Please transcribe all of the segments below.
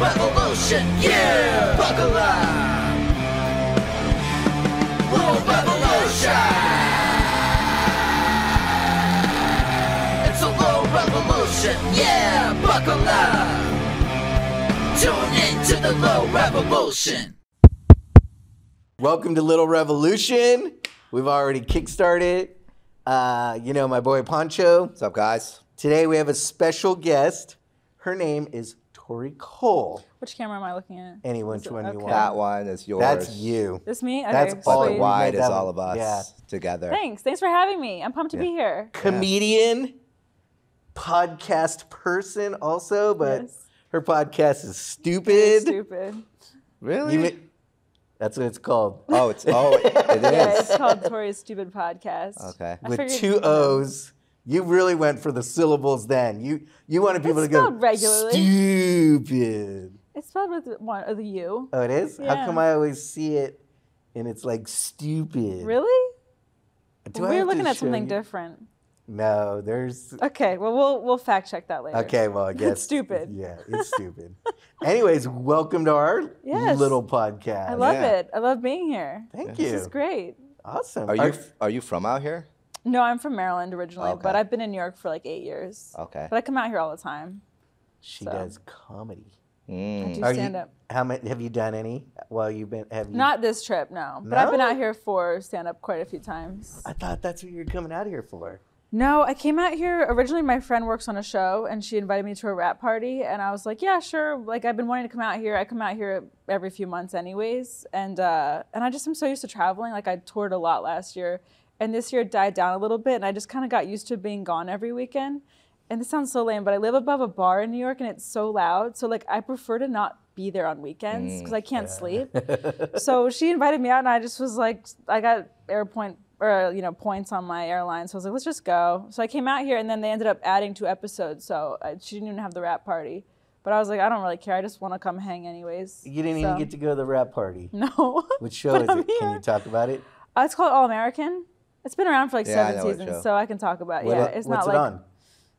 revolution, yeah! Buckle up! Little revolution! It's a little revolution, yeah! Buckle up! Tune in to the little revolution! Welcome to Little Revolution. We've already kickstarted. Uh, you know, my boy Pancho. What's up, guys? Today we have a special guest. Her name is Torey Cole. Which camera am I looking at? Any which Is it- one you want. That one is yours. That's you. This me? Okay, That's all the sweet. we wide made is all of us Yeah. together. Thanks. Thanks for having me. I'm pumped to be here. Comedian, podcast person also, but Yes. her podcast is stupid. Stupid. Really? You ma- that's what it's called. oh, it's oh, it Yeah, it's called Torey's Stupid Podcast. Okay. I With two O's. You really went for the syllables then. You you wanted people It's to go spelled regularly. stupid. It's spelled with one of the U. Oh, it is? How come I always see it and it's like stupid? Really? Do Well, we're have looking at something you? different. No, there's. Okay, well we'll we'll fact check that later. Okay, well, I guess. It's stupid. Yeah, it's stupid. Anyways, welcome to our Yes. little podcast. I love Yeah. it. I love being here. Thank you. This is great. Awesome. Are you are you from out here? No, I'm from Maryland originally, but I've been in New York for like eight years. Okay. But I come out here all the time. She so. does comedy. I Mm. do Are stand you? up. How many? Have you done any? While you've been? Have you? Not this trip, no. But I've been out here for stand up quite a few times. I thought that's what you were coming out here for. No, I came out here originally. My friend works on a show, and she invited me to a wrap party, and I was like, "Yeah, sure." Like I've been wanting to come out here. I come out here every few months, anyways, and uh, and I just am so used to traveling. Like I toured a lot last year, and this year it died down a little bit, and I just kind of got used to being gone every weekend. And this sounds so lame, but I live above a bar in New York, and it's so loud. So like I prefer to not be there on weekends because I can't sleep. so she invited me out, and I just was like, I got airpoint or you know points on my airline, so I was like, let's just go. So I came out here, and then they ended up adding two episodes, so I, she didn't even have the wrap party. But I was like, I don't really care. I just want to come hang anyways. You didn't even get to go to the wrap party. No. Which show is I'm it? Can you talk about it? Uh, it's called All American. It's been around for like Yeah, seven seasons, so I can talk about. What yeah, it's what's not it like on?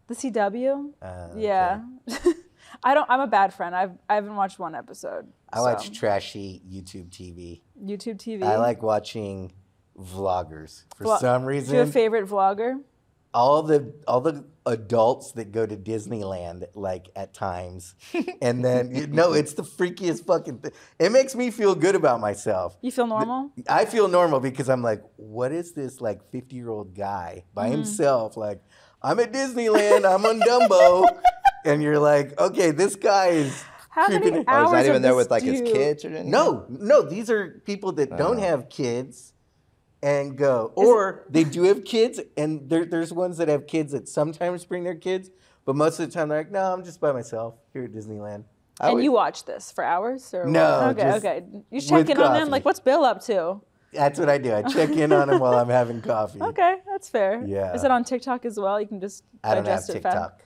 the CW. Uh, okay. Yeah. I don't. I'm a bad friend. I've I haven't watched one episode. I watch trashy YouTube TV. YouTube TV. I like watching vloggers for Vlo- some reason. Do you have a favorite vlogger? All the all the adults that go to Disneyland like at times, and then you no, it's the freakiest fucking thing. It makes me feel good about myself. You feel normal? I feel normal because I'm like, what is this like 50 year old guy by Mm-hmm. himself? Like, I'm at Disneyland, I'm on Dumbo, and you're like, okay, this guy is. How creeping many in- Oh, hours is that even there with like his kids or anything? No, no, these are people that don't Oh. have kids and go, or they do have kids, and there, there's ones that have kids that sometimes bring their kids, but most of the time they're like, no, I'm just by myself here at Disneyland. I And would- you watch this for hours? Or No, what? Okay, just okay. You check with in on them. Like, what's Bill up to? That's what I do. I check in on them while I'm having coffee. Okay, that's fair. Yeah. Is it on TikTok as well? You can just I don't have digest it fast. TikTok.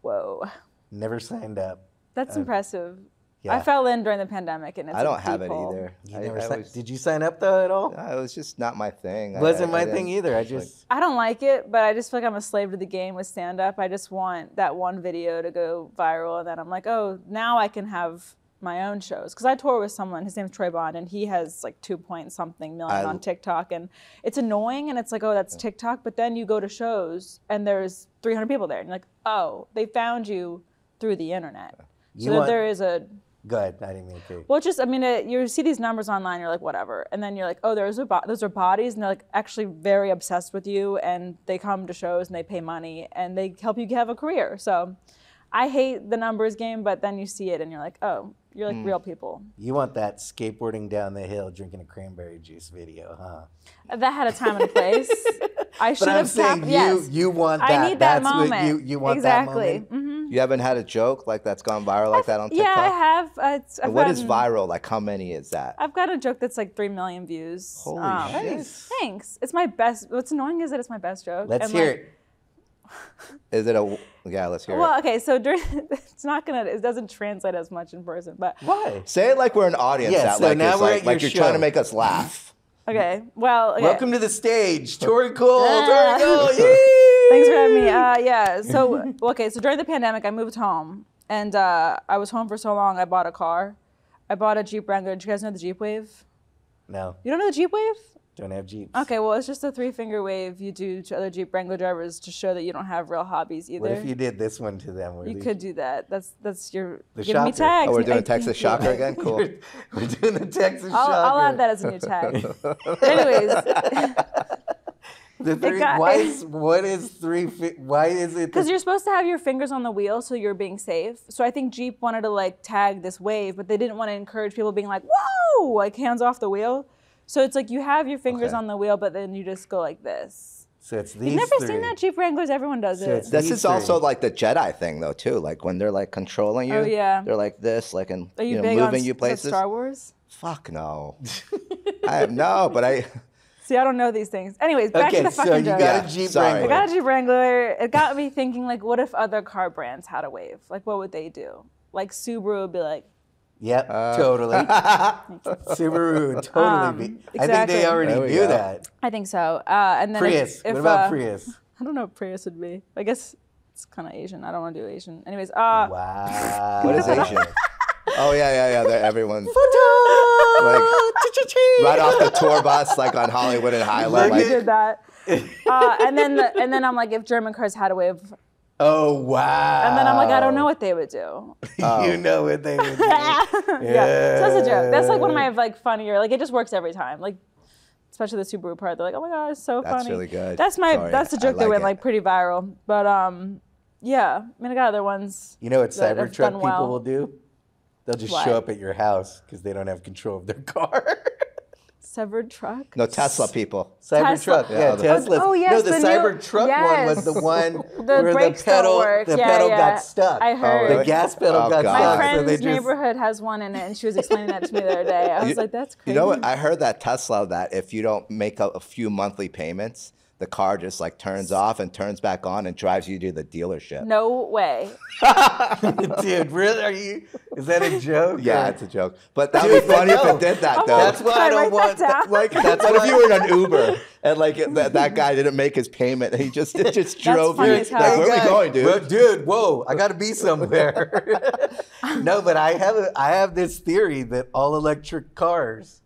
Whoa, Never signed up. that's impressive. Yeah. I fell in during the pandemic, and it's I a don't have it hole. either. You I- never I was- Did you sign up though at all? no, it was just not my thing. I- Wasn't I- my I thing either. I like- just I don't like it, but I just feel like I'm a slave to the game with stand up. I just want that one video to go viral, and then I'm like, oh, now I can have my own shows. Because I tour with someone, his name's Troy Bond, and he has like two point something million I- on TikTok. And it's annoying, and it's like, oh, that's TikTok. But then you go to shows, and there's 300 people there, and you're like, oh, they found you through the internet. You So want- there is a go ahead. I didn't mean to. well, just I mean, it, you see these numbers online, you're like, whatever, and then you're like, oh, those are bo- those are bodies, and they're like actually very obsessed with you, and they come to shows and they pay money and they help you have a career. So, I hate the numbers game, but then you see it and you're like, oh, you're like hmm. real people. You want that skateboarding down the hill, drinking a cranberry juice video, huh? That had a time and a place. I should But I'm have saying tapped. you yes. you want that. I need that That's moment. what you you want exactly. that moment. hmm You haven't had a joke like that's gone viral like that on TikTok? Yeah, I have. Uh, it's, I've And what is viral? Like how many is that? I've got a joke that's like three million views. Holy Um, shit. Thanks. It's my best. What's annoying is that it's my best joke. Let's and, hear like, it. Is it a yeah? Let's hear Well, it. okay, so during it's not gonna it doesn't translate as much in person, but Why? Say it like we're an audience. Yeah, that so like now it's we're like, at like your you're trying to make us laugh. Okay. Well, okay. Welcome to the stage, Torey Cole. Ah. Torey Cole. Thanks for having me. Uh, yeah. So okay, so during the pandemic, I moved home, and uh, I was home for so long. I bought a car. I bought a Jeep Wrangler. Do you guys know the Jeep Wave? No, You don't know the Jeep Wave? Don't have Jeeps. Okay, well, it's just a three finger wave you do to other Jeep Wrangler drivers to show that you don't have real hobbies either. What if you did this one to them? You could do that. That's that's your The giving me tags. Oh, we're doing Texas Shocker again. Cool. We're, doing the Texas I'll, I'll add that as a new tag. Anyways, The three, got- why is what is three? Why is it? because you're supposed to have your fingers on the wheel, so you're being safe. So I think Jeep wanted to like tag this wave, but they didn't want to encourage people being like, "Whoa!" like hands off the wheel. So it's like you have your fingers Okay. on the wheel, but then you just go like this. so it's these You've never three. seen that Jeep Wranglers? Everyone does So it. This These is also like the Jedi thing, though, too. Like when they're like controlling oh, you. Oh, yeah. They're like this, like and you, you know, big on moving you the places. Star Wars? Fuck no. I have no, but I. See, I don't know these things. Anyways, back Okay, to the fucking so fucking you joke. got a Jeep sorry. Wrangler. I got a Jeep Wrangler. It got me thinking, like, what if other car brands had a wave? Like, what would they do? Like Subaru would be like, Yep, Uh, totally. Subaru would totally Um, be. I think they already There do go. that. I think so. Uh, and then if- Prius. If, what about uh, Prius? I don't know what Prius would be. I guess it's kind of Asian. I don't want to do Asian. Anyways, uh, Wow. What is Asian? Oh yeah, yeah, yeah. They're, everyone like right off the tour bus, like on Hollywood and Highland. Look we Like, did that. Uh, and then the, and then I'm like, if German cars had a wave, Oh wow. and then I'm like, I don't know what they would do. you know what they would do. yeah, so that's a joke. That's like one of my like funnier. Like it just works every time. Like especially the Subaru part. They're like, oh my god, it's so That's funny. That's really good. That's my Sorry, that's the I joke that went it. like pretty viral. But um, yeah. I mean, I got other ones. You know what that Cybertruck people well. will do? They'll just What? show up at your house because they don't have control of their car. Severed truck. no Tesla people. Cybertruck, yeah, Yeah, the- Tesla. Oh, yes, no, the, the new- Cybertruck one was yes. the one The where brakes the don't pedal, work. the Yeah, pedal yeah. got stuck. I oh, heard. The gas pedal Oh, got God. My stuck. My so they friend's just, neighborhood has one in it, and she was explaining that to me the other day. I was like, "That's crazy." You know what? I heard that Tesla that if you don't make a, a few monthly payments, the car just like turns off and turns back on and drives you to the dealership. no way. Dude, really? Are you? Is that a joke? Yeah, Or- it's a joke. But that would be funny if it did that I'm though. like, That's why I I don't want. that down? like, that's what if you were in an Uber and like that, that guy didn't make his payment and he just it just drove you? Like, where are we going, dude? well, dude, whoa! I got to be somewhere. no, but I have a, I have this theory that all electric cars,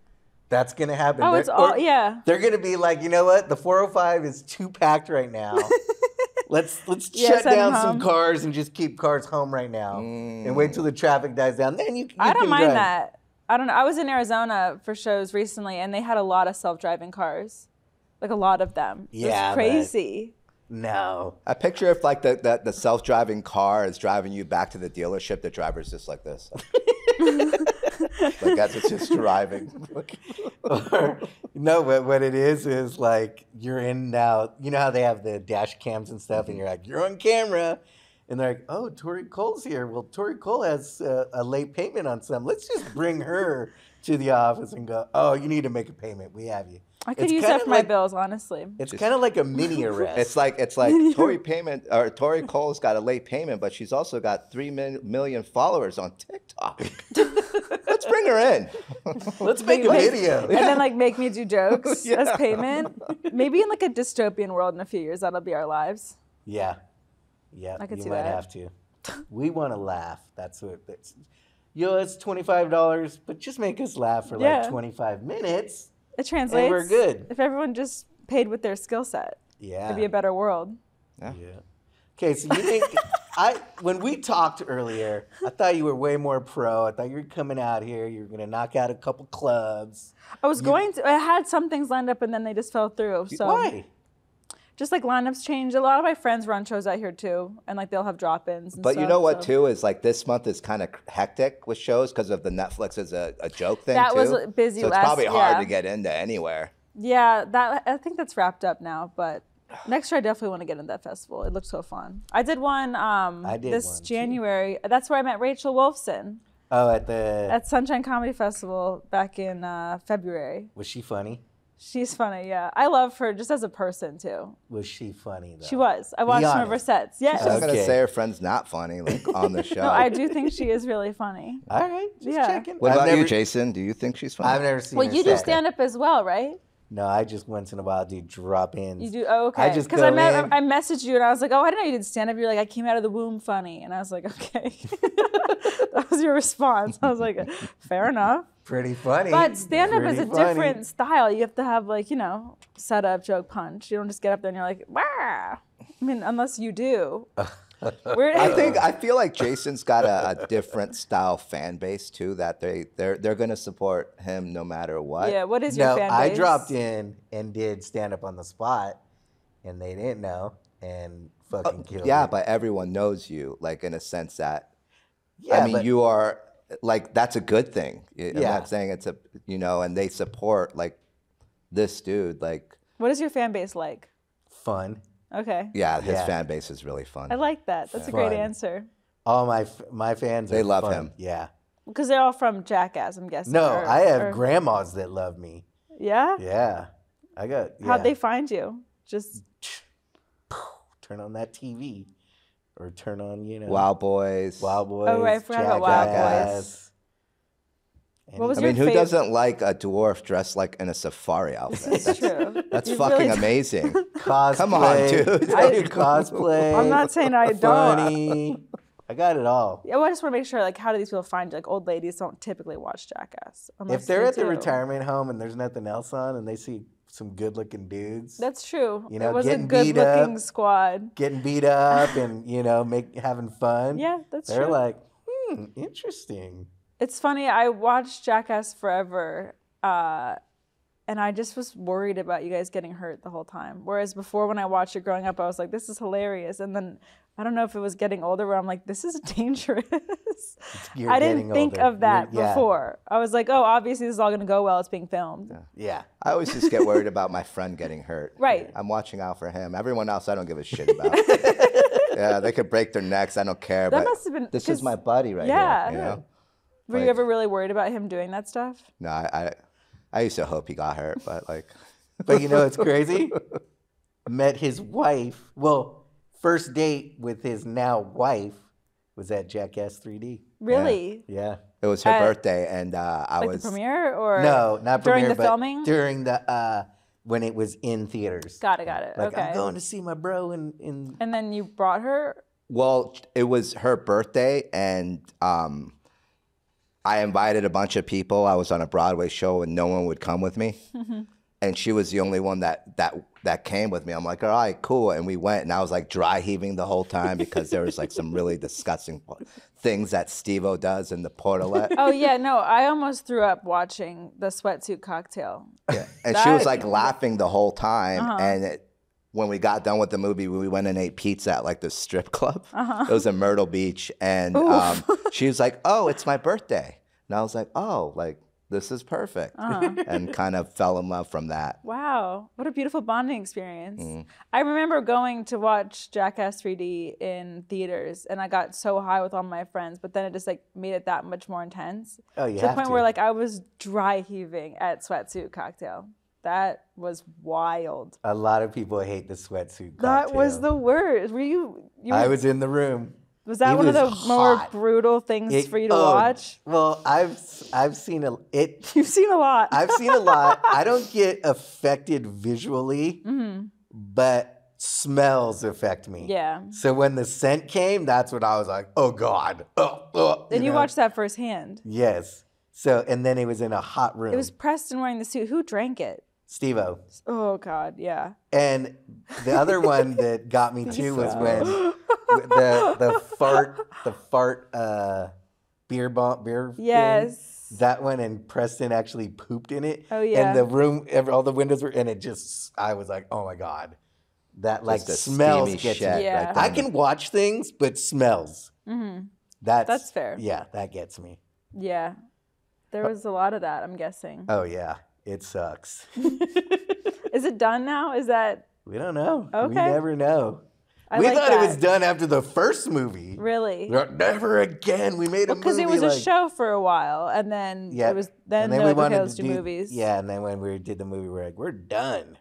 that's gonna happen. Oh, They're- it's all or- yeah. They're gonna be like, you know what? The 405 is too packed right now. let's let's Yeah, shut down them some cars and just keep cars home right now, and wait till the mm. traffic dies down. Then you. you I don't can mind drive. that. I don't know. I was in Arizona for shows recently, and they had a lot of self-driving cars, like a lot of them. It was Yeah, crazy. No. I picture if like the, the, the self-driving car is driving you back to the dealership, the driver's just like this. like that's it's just driving. Or, no, but what it is is like you're in now. You know how they have the dash cams and stuff, and you're like you're on camera, and they're like, "Oh, Torey Cole's here." Well, Torey Cole has uh, a late payment on some. Let's just bring her to the office and go. Oh, you need to make a payment. We have you. I could It's use kinda that for my bills, honestly. It's kind of like a mini arrest. It's like it's like Torey payment or Torey Cole's got a late payment, but she's also got three min- million followers on TikTok. Let's bring her in. let's make a Like- video. And then like make me do jokes as payment. Maybe in like a dystopian world in a few years, that'll be our lives. Yeah, yeah. I could you see might that. have to. We want to laugh. That's what. That's, yo, it's twenty five dollars, but just make us laugh for Yeah. like twenty five minutes. It translates. We're good. If everyone just paid with their skill set, Yeah. it'd be a better world. Yeah. Okay, so you think I when we talked earlier, I thought you were way more pro. I thought you were coming out here, you were gonna knock out a couple clubs. I was going to. I had some things lined up, and then they just fell through. So Why? Just like lineups change. A lot of my friends run shows out here too, and like they'll have drop-ins. And But you know what so- too is like this month is kind of hectic with shows because of the Netflix is a, a joke thing That too. was busy so it's probably hard yeah. to get into anywhere. Yeah, that I think that's wrapped up now. But next year, I definitely want to get in that festival. It looked so fun. I did one um, I did this one, too. January. That's where I met Rachel Wolfson Oh, at the at Sunshine Comedy Festival back in uh, February. was she funny? She's funny, yeah. I love her just as a person too. Was she funny though? She was. I watched some of her honest. sets. Yes. I'm not gonna Okay. say her friend's not funny like on the show. No, I do think she is really funny. All right, just Yeah. checking. What I've about you, never- Jason? Do you think she's funny? I've never seen Well, her you do set. stand up as well, right? No, I just once in a while do drop ins. You do oh, okay. I just because I, go me- in. I messaged you and I was like, oh, I didn't know you did stand up. You're like, I came out of the womb funny, and I was like, okay. that was your response. I was like, fair enough. Pretty funny. But stand up is a funny. different style. You have to have like you know set up, joke, punch. You don't just get up there and you're like, Wah! I mean, unless you do. I think I feel like Jason's got a, a different style fan base too. That they they're they're gonna support him no matter what. Yeah. What is your No, fan I dropped in and did stand up on the spot, and they didn't know and fucking killed Uh, Yeah, it. but everyone knows you, like in a sense that yeah, I mean, but- you are like that's a good thing. I- I'm Yeah. not saying it's a you know, and they support like this dude. Like, What is your fan base like? fun. Okay. yeah, his Yeah. fan base is really fun. I like that. That's a great Fun. answer. All my my fans. They are love fun. him. Yeah. Because they're all from Jackass, I'm guessing. No, or- I have or- grandmas that love me. Yeah? Yeah, I got. Yeah. How'd they find you? Just turn on that TV, or turn on you know Wildboyz. Wild Boys. Oh, right, I forgot about Wild Jackass. Boys. What was I your mean, who fav- doesn't like a dwarf dressed like in a safari outfit? That's, true. that's You fucking really- amazing. cosplay? Come on, dude. I did cosplay. I'm not saying I don't. I got it all. Yeah, well, I just want to make sure, like, how do these people find you? Like, old ladies don't typically watch Jackass. If they're they at the retirement home and there's nothing else on, and they see some good-looking dudes That's true. You know, it was a getting beat good-looking up. squad. getting beat up and you know make having fun, Yeah, that's true. they're true. like, hmm, interesting. It's funny. I watched Jackass forever, uh, and I just was worried about you guys getting hurt the whole time. Whereas before, when I watched it growing up, I was like, "This is hilarious," and then I don't know if it was getting older where I'm like, "This is dangerous." I didn't think older. of that yeah, before. I was like, "Oh, obviously this is all going to go well. It's being filmed." Yeah. I always just get worried about my friend getting hurt. Right. I'm watching out for him. Everyone else, I don't give a shit about. yeah, they could break their necks. I don't care. That must have been- This is my buddy right Yeah. here. You know? Were you ever really worried about him doing that stuff? No, I, I, I used to hope he got hurt, but like, But you know it's crazy? Met his wife. Well, first date with his now wife was at Jackass 3D. Really? Yeah. it was her At- birthday, and uh, I Like was the premiere or No, not during premiere, the but filming? During the uh when it was in theaters. got it, got it. Like okay. I'm going to see my bro in in and then you brought her. Well, it was her birthday, and um, I invited a bunch of people. I was on a Broadway show, and no one would come with me. and she was the only one that that that came with me. I'm like, all right, cool. And we went, and I was like dry heaving the whole time because there was like some really disgusting things that Steve-O does in the portalet. Oh yeah, no, I almost threw up watching the sweatsuit cocktail. Yeah. And she was like laughing the whole time. Uh-huh. And it, when we got done with the movie, we went and ate pizza at like the strip club. Uh-huh. It was in Myrtle Beach. And um, she was like, oh, it's my birthday. And I was like, oh, like, this is perfect. Uh-huh. and kind of fell in love from that. Wow, what a beautiful bonding experience. Mm. I remember going to watch Jackass 3D in theaters, and I got so high with all my friends, but then it just like made it that much more intense. Oh, you to the point to. where like I was dry heaving at sweatsuit cocktail. That was wild. a lot of people hate the sweatsuit. That was the worst. Were you? you I were- was in the room. Was that it one of the was more brutal things It- for you to oh, watch? Well, I've I've seen a it You've seen a lot. I've seen a lot. I don't get affected visually, but smells affect me. Mm-hmm. yeah. So when the scent came, that's what I was like, "Oh God!" Oh, oh, And you, know? watched that firsthand. Yes. So and then it was in a hot room. It was Preston wearing the suit. Who drank it? Steve-O. Oh God, yeah. And the other one that got me too was when the the fart the fart uh, beer bomb beer. thing, Yes. that one and Preston actually pooped in it. Oh, yeah. And the room, every, all the windows were, and it just, I was like, oh my god, that like Just a smells steamy gets shit me. Yeah. right I can watch things, but smells. Mhm. That's That's fair. Yeah, that gets me. Yeah. There was a lot of that. I'm guessing. Oh yeah, it sucks. Is it done now? Is that we don't know. We never know. I we like thought it was done after the first movie. really? Never again. We made a movie Because it was a show for a while, and then Yeah. it was then, and then they're we like, wanted to do, movies. Yeah, and then when we did the movie, we're like, we're done.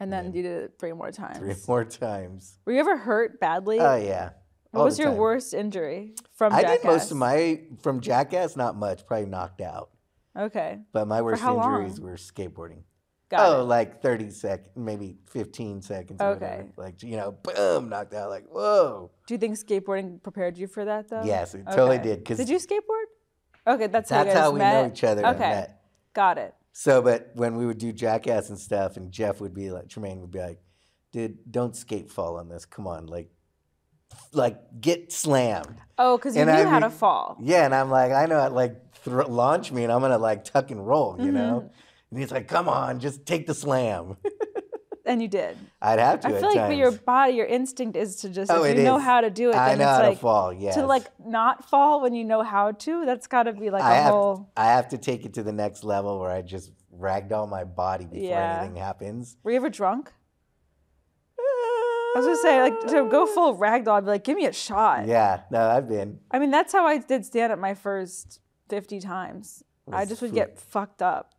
And then you did it three more times. Three more times. Were you ever hurt badly? Oh yeah. what All was your time. worst injury from I Jackass? did most of my from Jackass, not much, probably knocked out. Okay. But my worst how long? injuries were skateboarding. Got oh, it. like 30 seconds, maybe 15 seconds. or Okay. whatever. Like, you know, boom, knocked out. Like, whoa. Do you think skateboarding prepared you for that though? Yes, it totally Okay. did, 'cause did you skateboard? Okay, that's how That's guys how we met. know each other. Okay, got it. So, but when we would do Jackass and stuff, and Jeff would be like, Tremaine would be like, dude, don't skate fall on this. Come on. Like, like get slammed. Oh, because you And knew I how to fall. Yeah. And I'm like, I know, like, thr launch me and I'm going to like tuck and roll, you mm-hmm. know? And he's like, come on, just take the slam. And you did. I'd have to I feel like times. your body, your instinct is to just Oh, if you know is. how to do it, I then know it's how to like fall, yes. to like not fall when you know how to. That's got to be like I a have, whole. I have to take it to the next level where I just ragdoll my body before Yeah. anything happens. Were you ever drunk? I was gonna say like to go full uh, ragdoll. I'd be like, give me a shot. Yeah, no, I've been. I mean, that's how I did stand up my first fifty times. I just would get fucked up,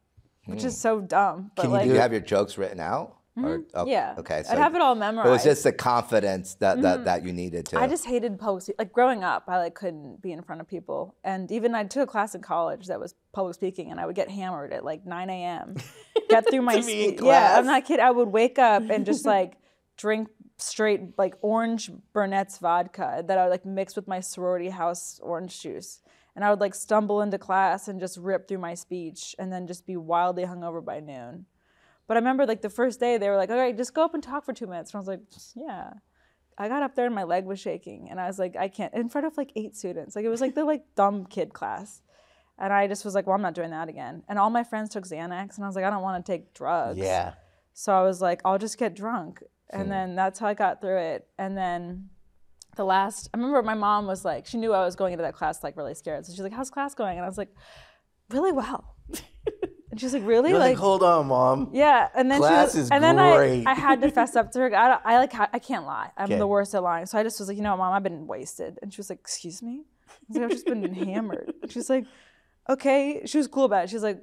which is so dumb. But Can you like, Do you have your jokes written out? Or, oh, Mm-hmm. yeah, Okay. I'd have it all memorized. It was just the confidence that, that, that you needed to. I just hated public speaking. Like growing up, I like couldn't be in front of people, and even I took a class in college that was public speaking, and I would get hammered at like 9 a.m. Get through my To be in spe- yeah. I'm not kidding. I would wake up and just like drink straight like orange Burnett's vodka that I would like mix with my sorority house orange juice, and I would like stumble into class and just rip through my speech, and then just be wildly hungover by noon. But I remember like the first day they were like, "All right, just go up and talk for two minutes," and I was like, "Yeah." I got up there and my leg was shaking, and I was like, "I can't." In front of like eight students, like it was like the like dumb kid class, and I just was like, "Well, I'm not doing that again." And all my friends took Xanax, and I was like, "I don't want to take drugs." Yeah. So I was like, I'll just get drunk. Hmm. And then that's how I got through it. And then the last, I remember my mom was like, she knew I was going into that class like really scared. So she's like, How's class going? And I was like, Really well. and she's like, Really? Like, like, hold on, mom. yeah. And then Class she was, is and then great. I, I had to fess up to her. I, don't- I like, I can't lie. I'm Okay. the worst at lying. So I just was like, you know, mom, I've been wasted. And she was like, excuse me? I was like, I've just been hammered. She's like, okay. She was cool about it. She's like,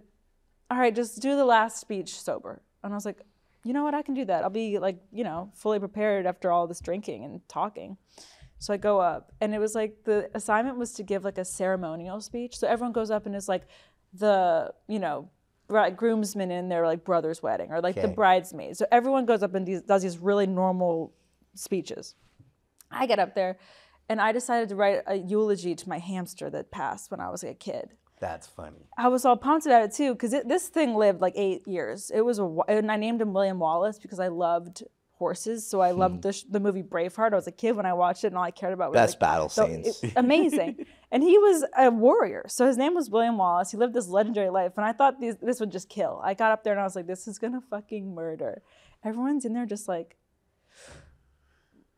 all right, just do the last speech sober. And I was like, you know what? I can do that. I'll be like, you know, fully prepared after all this drinking and talking. So I go up, and it was like the assignment was to give like a ceremonial speech. So everyone goes up and is like the, you know, bride, groomsmen in their like brother's wedding or like the Okay. bridesmaids. So everyone goes up and these, does these really normal speeches. I get up there, and I decided to write a eulogy to my hamster that passed when I was a kid. That's funny. I was all pumped about it too because this thing lived like eight years. It was a and I named him William Wallace because I loved horses. So I loved hmm. the, sh- the movie Braveheart. I was a kid when I watched it, and all I cared about was Best like, battle the- scenes. it- amazing. and he was a warrior. So his name was William Wallace. He lived this legendary life, and I thought these, this would just kill. I got up there and I was like, this is gonna fucking murder. Everyone's in there just like.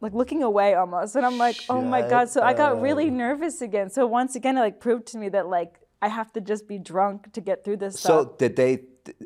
Like looking away almost, and I'm like, oh my god! So I got really nervous again. So once again, it like proved to me that like I have to just be drunk to get through this So stuff. did they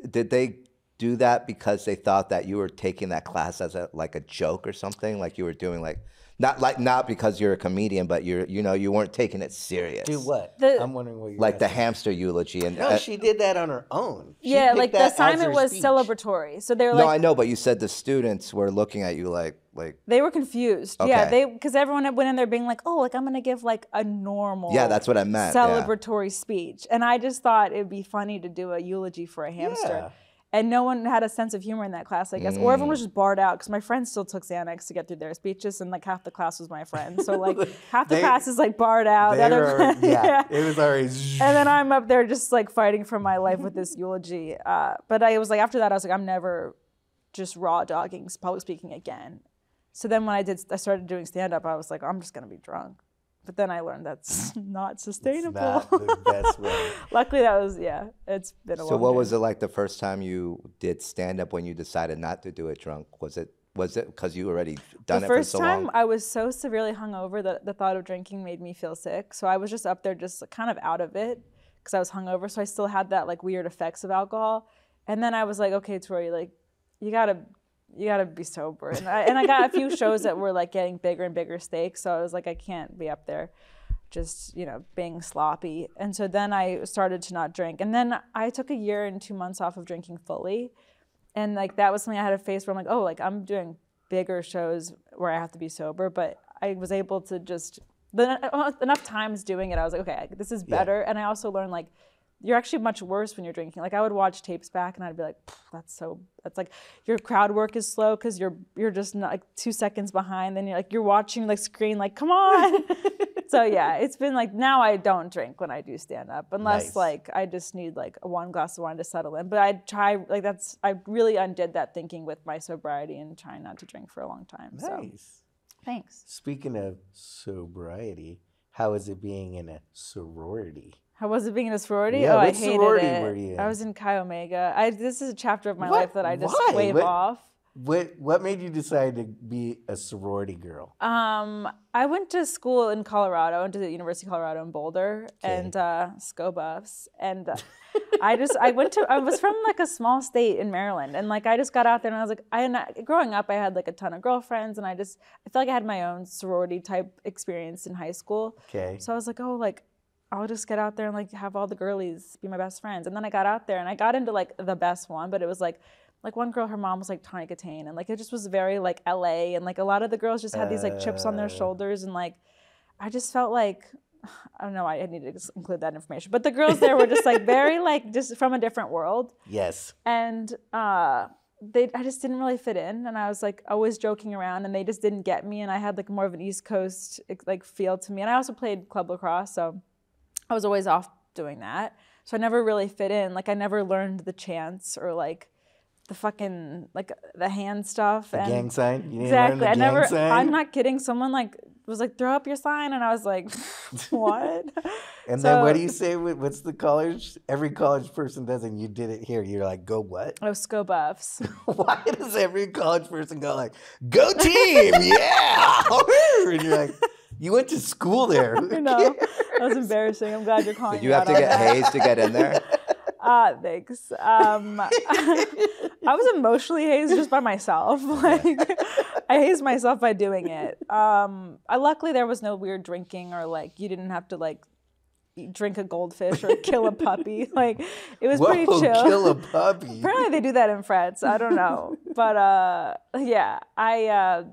did they do that because they thought that you were taking that class as a like a joke or something? Like you were doing like not like not because you're a comedian, but you're you know you weren't taking it serious. Do what? The- I'm wondering what you're Like the hamster eulogy and No, uh, she did that on her own. She yeah, like the assignment was speech. celebratory. So they were like. no, I know, but you said the students were looking at you like like they were confused. Yeah, they because everyone went in there being like, oh, like I'm gonna give like a normal Yeah, that's what I meant, yeah. celebratory speech, and I just thought it'd be funny to do a eulogy for a hamster. Yeah. And no one had a sense of humor in that class, I guess, or everyone was just barred out because my friends still took Xanax to get through their speeches, and like half the class was my friends. So like half the They- class is like barred out. the other- were, yeah, it was already. and then I'm up there just like fighting for my life with this eulogy. Uh, but I was like, after that, I was like, I'm never just raw dogging public speaking again. So then when I did, I started doing stand up. I was like, I'm just gonna be drunk. But then I learned that's not sustainable. not the best way. Luckily, that was yeah. It's been a while. So what was it like the first time you did stand up when you decided not to do it drunk? Was it was it because you already done the it first for so time long? I was so severely hungover that the thought of drinking made me feel sick. So I was just up there, just kind of out of it because I was hungover. So I still had that like weird effects of alcohol. And then I was like, okay, Torey, like you gotta, you gotta be sober. And I, and I got a few shows that were like getting bigger and bigger stakes. So I was like, I can't be up there just you know being sloppy. And so then i started to not drink. And then i took a year and two months off of drinking fully. And like that was something I had to face where I'm like, oh, like I'm doing bigger shows where I have to be sober, but I was able to just the, uh, enough times doing it, I was like, okay, this is better, and I also learned like you're actually much worse when you're drinking. Like I would watch tapes back and I'd be like, that's so that's like your crowd work is slow because you're you're just not, like two seconds behind. Then you're like you're watching like screen like come on. so yeah, it's been like now I don't drink when I do stand up unless Nice. like I just need like a one glass of wine to settle in. But I try like that's I really undid that thinking with my sobriety and trying not to drink for a long time. So Nice. thanks. Speaking of sobriety, how is it being in a sorority? How was it being in a sorority? Yeah, oh, I hated sorority it. were you in? I was in Chi Omega. I this is a chapter of my What? life that I just Why? wave What- off. What What made you decide to be a sorority girl? Um, I went to school in Colorado, went to the University of Colorado in Boulder, Okay. and uh, Sko Buffs. And uh, I just, I went to, I was from like a small state in Maryland, and like I just got out there, and I was like, I, and I- growing up, I had like a ton of girlfriends, and I just, I felt like I had my own sorority type experience in high school. Okay. So I was like, oh, like I'll just get out there and like have all the girlies be my best friends. And then I got out there and I got into like the best one, but it was like like one girl, her mom was like Tawny Kitaen, and like it just was very like LA, and like a lot of the girls just had these like chips on their Uh. shoulders, and like I just felt like I don't know, I, I need to include that information, but the girls there were just like very like just from a different world, Yes. and uh they I just didn't really fit in and I was like always joking around and they just didn't get me and I had like more of an East Coast like feel to me and I also played club lacrosse so I was always off doing that so I never really fit in like I never learned the chants or like the fucking like the hand stuff The and gang sign. You exactly I never. Sign? I'm not kidding someone like was like throw up your sign and I was like what And then what do you say? What's the college? Every college person does, and you did it here. You're like, go what? oh sko buffs Why does every college person go like, go team, yeah? and you're like, you went to school there. I know. Cares? That was embarrassing. I'm glad you're calling Did you have to get hazed to get in there? Ah, thanks. Um, I was emotionally hazed just by myself. Like, I hazed myself by doing it. Um, I luckily there was no weird drinking or like you didn't have to like drink a goldfish or kill a puppy. Like it was Whoa, pretty chill. kill a puppy. Apparently they do that in France. I don't know, but uh, yeah, I. Uh,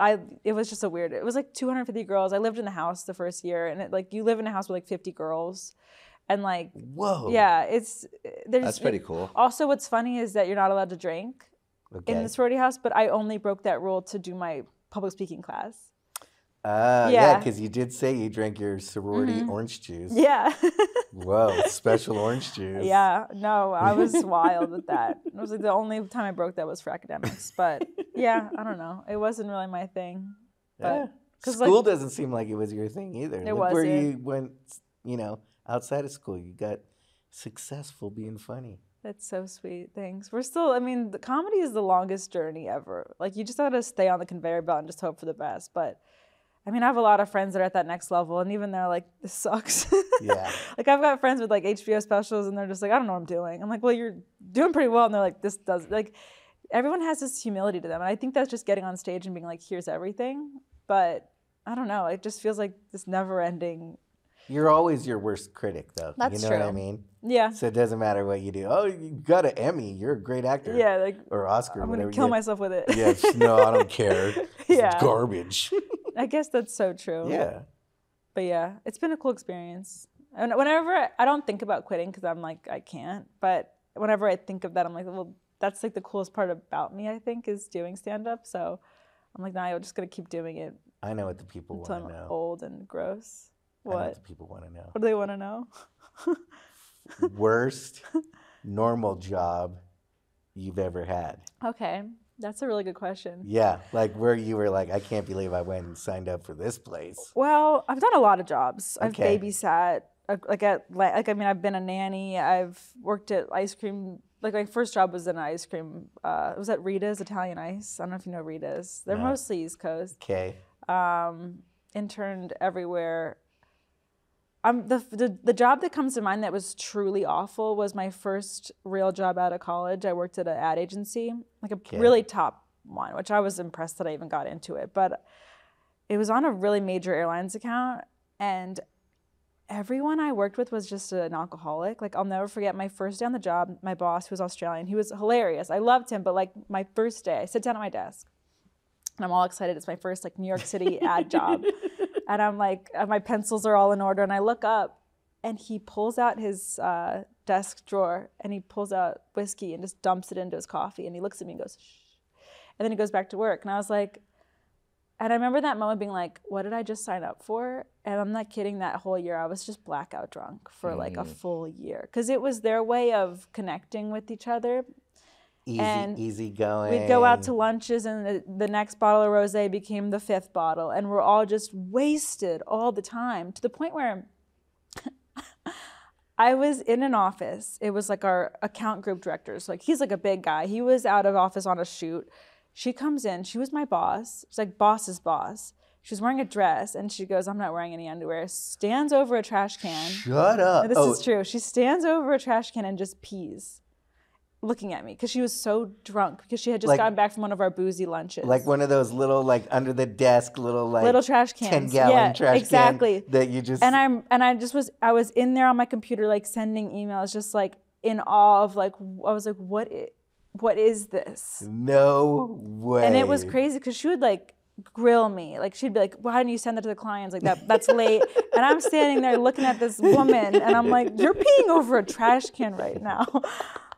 I it was just a weird. It was like 250 girls. I lived in the house the first year, and it, like you live in a house with like 50 girls, and like Whoa. yeah, it's there's That's pretty cool. Also, what's funny is that you're not allowed to drink Okay. in the sorority house, but I only broke that rule to do my public speaking class. Ah, yeah, Yeah. Mm-hmm. because you did say you drank your sorority orange juice. Yeah. Whoa, special orange juice. yeah. No, I was wild with that. It was like the only time I broke that was for academics. But yeah, I don't know. It wasn't really my thing. Yeah. But like- School doesn't seem like it was your thing either. It Look where wasn't. you went, you know, outside of school. You got successful being funny. That's so sweet. Thanks. We're still, I mean, the comedy is the longest journey ever. Like, you just gotta stay on the conveyor belt and just hope for the best. But I mean, I have a lot of friends that are at that next level, and even they're like, this sucks. Yeah. like, I've got friends with like HBO specials, and they're just like, I don't know what I'm doing. I'm like, well, you're doing pretty well. And they're like, this does, like, everyone has this humility to them. And I think that's just getting on stage and being like, here's everything. But I don't know. It just feels like this never ending. You're always your worst critic, though. That's you know what I mean? Yeah. So it doesn't matter what you do. Oh, you got an Emmy. You're a great actor. Yeah. Like, Or Oscar. I'm gonna kill yeah. myself with it. Yeah, no, I don't care. It's garbage. I guess that's so true. yeah. But yeah, it's been a cool experience. And whenever I, I don't think about quitting because I'm like I can't, but whenever I think of that, I'm like, well, that's like the coolest part about me. I think is doing stand up. So I'm like, nah, I'm just gonna keep doing it I know what the people want I'm to know. old and gross. What? what people want to know. What do they want to know? Worst normal job you've ever had. Okay, that's a really good question. Yeah, like where you were like, I can't believe I went and signed up for this place. Well, I've done a lot of jobs. I've Okay. babysat, uh, like at like like, I mean, I've been a nanny. I've worked at ice cream. Like my first job was in ice cream. Uh, it was at Rita's Italian Ice. I don't know if you know Rita's. They're No. mostly East Coast. Okay. Um, interned everywhere. Um, the, the the job that comes to mind that was truly awful was my first real job out of college. I worked at an ad agency, like a Okay. really top one, which I was impressed that I even got into it. But it was on a really major airlines account, and everyone I worked with was just an alcoholic. Like I'll never forget my first day on the job. My boss, who was Australian, he was hilarious. I loved him, but like my first day, I sit down at my desk, and I'm all excited. It's my first like New York City ad job, and I'm like, my pencils are all in order, and I look up, and he pulls out his uh, desk drawer and he pulls out whiskey and just dumps it into his coffee and he looks at me and goes, Shh. and then he goes back to work. And I was like, and I remember that moment being like, what did I just sign up for? And I'm not kidding, that whole year I was just blackout drunk for like a full year because it was their way of connecting with each other. Easy, And easy going. We'd go out to lunches, and the, the next bottle of rosé became the fifth bottle, and we're all just wasted all the time to the point where I was in an office. It was like our account group directors. Like he's like a big guy. He was out of office on a shoot. She comes in. She was my boss. She's like boss's boss. She was wearing a dress, and she goes, "I'm not wearing any underwear." Stands over a trash can. Shut up. No, this oh, is true. She stands over a trash can and just pees, looking at me because she was so drunk because she had just Like- gotten back from one of our boozy lunches. Like one of those little, like under the desk, little like Little trash cans, ten gallon Yeah, trash can exactly. that you just and I'm and I just was I was in there on my computer like sending emails, just like in awe of like I was like, what i- what is this? no way. And it was crazy because she would like grill me. Like she'd be like, "Why didn't you send that to the clients? Like that that's late." and I'm standing there looking at this woman, and I'm like, "You're peeing over a trash can right now.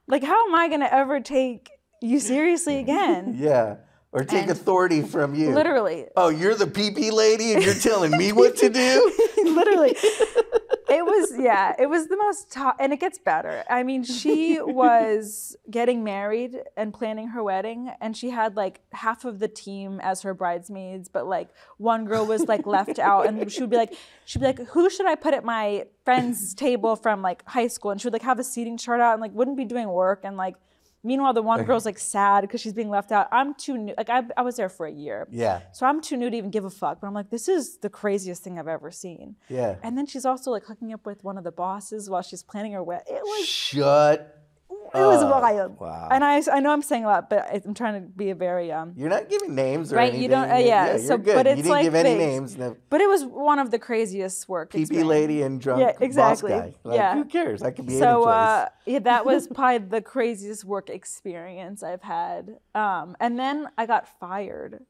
like, how am I gonna ever take you seriously again?" Yeah. Or take And- authority from you. Literally, Oh, you're the PP lady and you're telling me what to do? literally it was yeah it was the most to- and it gets better. I mean she was getting married and planning her wedding and she had like half of the team as her bridesmaids but like one girl was like left out and she would be like she'd be like who should i put at my friend's table from like high school? And she would like have a seating chart out and like wouldn't be doing work and like meanwhile the one girl's like sad because she's being left out i'm too new like I, I was there for a year Yeah. so I'm too new to even give a fuck. But I'm like, this is the craziest thing I've ever seen. Yeah. And then she's also like hooking up with one of the bosses while she's planning her wedding. It was Shut. It was up. wild. Wow. And I I know I'm saying a lot, but I- I'm trying to be a very um. You're not giving names or Right, anything. you don't- uh, yeah, you're so- good. but you it's didn't like give any things. names. No. But it was one of the craziest work. PP experience. lady and drunk Yeah, exactly. boss guy. Like, Yeah. Who cares? I could be So place. uh, yeah, that was probably the craziest work experience I've had. Um, and then I got fired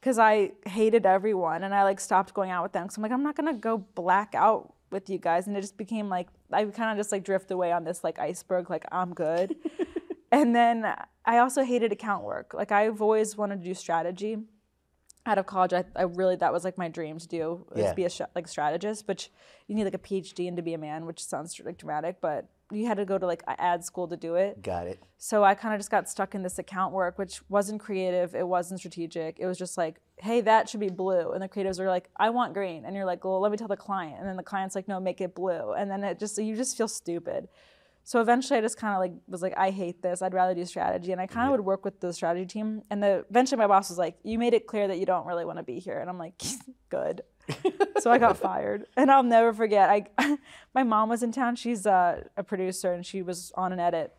because I hated everyone, and I like stopped going out with them. So I'm like, I'm not gonna go black out with you guys, and it just became like I kind of just like drift away on this like iceberg, like I'm good. and then I also hated account work. Like I've always wanted to do strategy out of college, I, I really that was like my dream to do is Yeah. be a sh- like strategist. But you need like a PhD and to be a man, which sounds like dramatic, but you had to go to like ad school to do it. Got it. So I kind of just got stuck in this account work, which wasn't creative, it wasn't strategic. It was just like, hey, that should be blue, and the creatives are like, I want green, and you're like, well, let me tell the client, and then the client's like, no, make it blue, and then it just you just feel stupid. So eventually, I just kind of like was like, I hate this. I'd rather do strategy, and I kind of would work with the strategy team. And the eventually, my boss was like, "You made it clear that you don't really want to be here," and I'm like, "Good." So I got fired, and I'll never forget. I, my mom was in town. She's a, a producer, and she was on an edit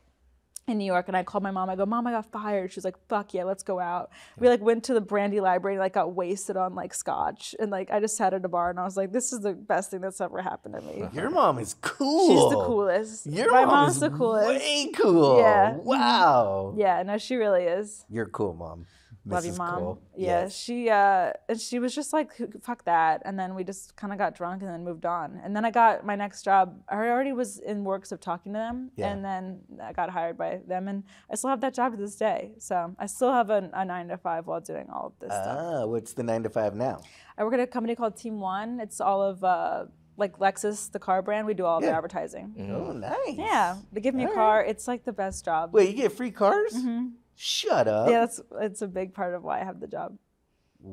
in New York and I called my mom. I go, Mom, I got fired. She's like, Fuck yeah, let's go out. We like went to the Brandy Library and like got wasted on like scotch. And like I just sat at a bar and I was like, This is the best thing that's ever happened to me. Your mom is cool. She's the coolest. Your my mom mom's is the coolest. way cool. Yeah. Wow. Yeah, no, she really is. You're cool, mom. Love you, mom. Yeah, Yes. she uh, and she was just like, "Fuck that," and then we just kind of got drunk and then moved on. And then I got my next job. I already was in works of talking to them, Yeah. and then I got hired by them, and I still have that job to this day. So I still have a, a nine to five while doing all of this stuff. Ah, what's the nine to five now? I work at a company called Team One. It's all of uh, like Lexus, the car brand. We do all Yeah. their advertising. Oh, nice. Yeah, they give me a All car. It's like the best job. Wait, you get free cars? Shut up. Yeah, that's it's a big part of why I have the job.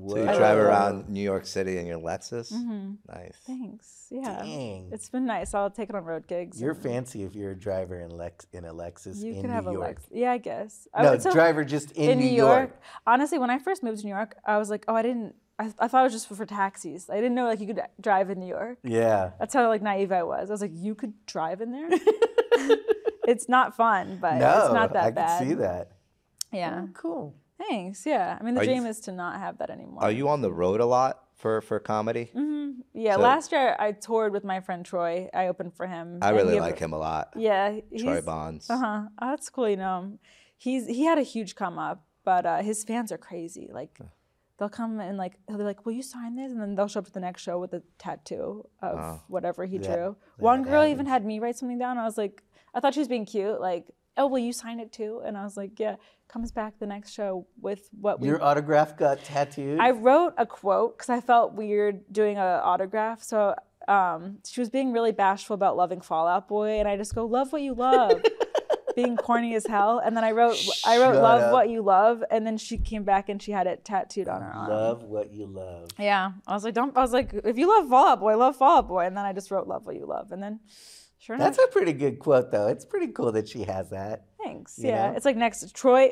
So you drive around New York City in your Lexus? Mm-hmm. Nice. Thanks. Yeah. Dang. It's been nice. I'll take it on road gigs. You're and fancy if you're a driver in Lex in a Lexus You in could New have a York. Lex. Yeah, I guess. I No, would- so driver just in, in New York. Honestly, when I first moved to New York, I was like, oh, I didn't. I, I thought it was just for, for taxis. I didn't know like you could drive in New York. Yeah. That's how like naive I was. I was like, you could drive in there. it's not fun, but No, it's not that I bad. can see that. Yeah. Cool. Thanks. Yeah. I mean, the Are you- dream is to not have that anymore. Are you on the road a lot for, for comedy? Mm. Yeah. So- last year I toured with my friend Troy. I opened for him. I really like him a lot. Yeah. Troy Bonds. Uh huh. Oh, that's cool. You know, him. he's he had a huge come up, but uh, his fans are crazy. Like, they'll come and like he'll be like, "Will you sign this?" And then they'll show up to the next show with a tattoo of whatever he drew. One girl even had me write something down. I was like, I thought she was being cute, like, oh, will you sign it too? And I was like, yeah. Comes back the next show with what we. Your autograph got tattooed. I wrote a quote because I felt weird doing an autograph. So um, she was being really bashful about loving Fall Out Boy, and I just go, love what you love. being corny as hell. And then I wrote, I wrote, Shut love up. what you love. And then she came back and she had it tattooed on her arm. love what you love. Yeah, I was like, don't. I was like, if you love Fall Out Boy, love Fall Out Boy, and then I just wrote "Love What You Love," and then, sure enough, That's a pretty good quote, though. It's pretty cool that she has that. thanks. Yeah, know? it's like next to Troy.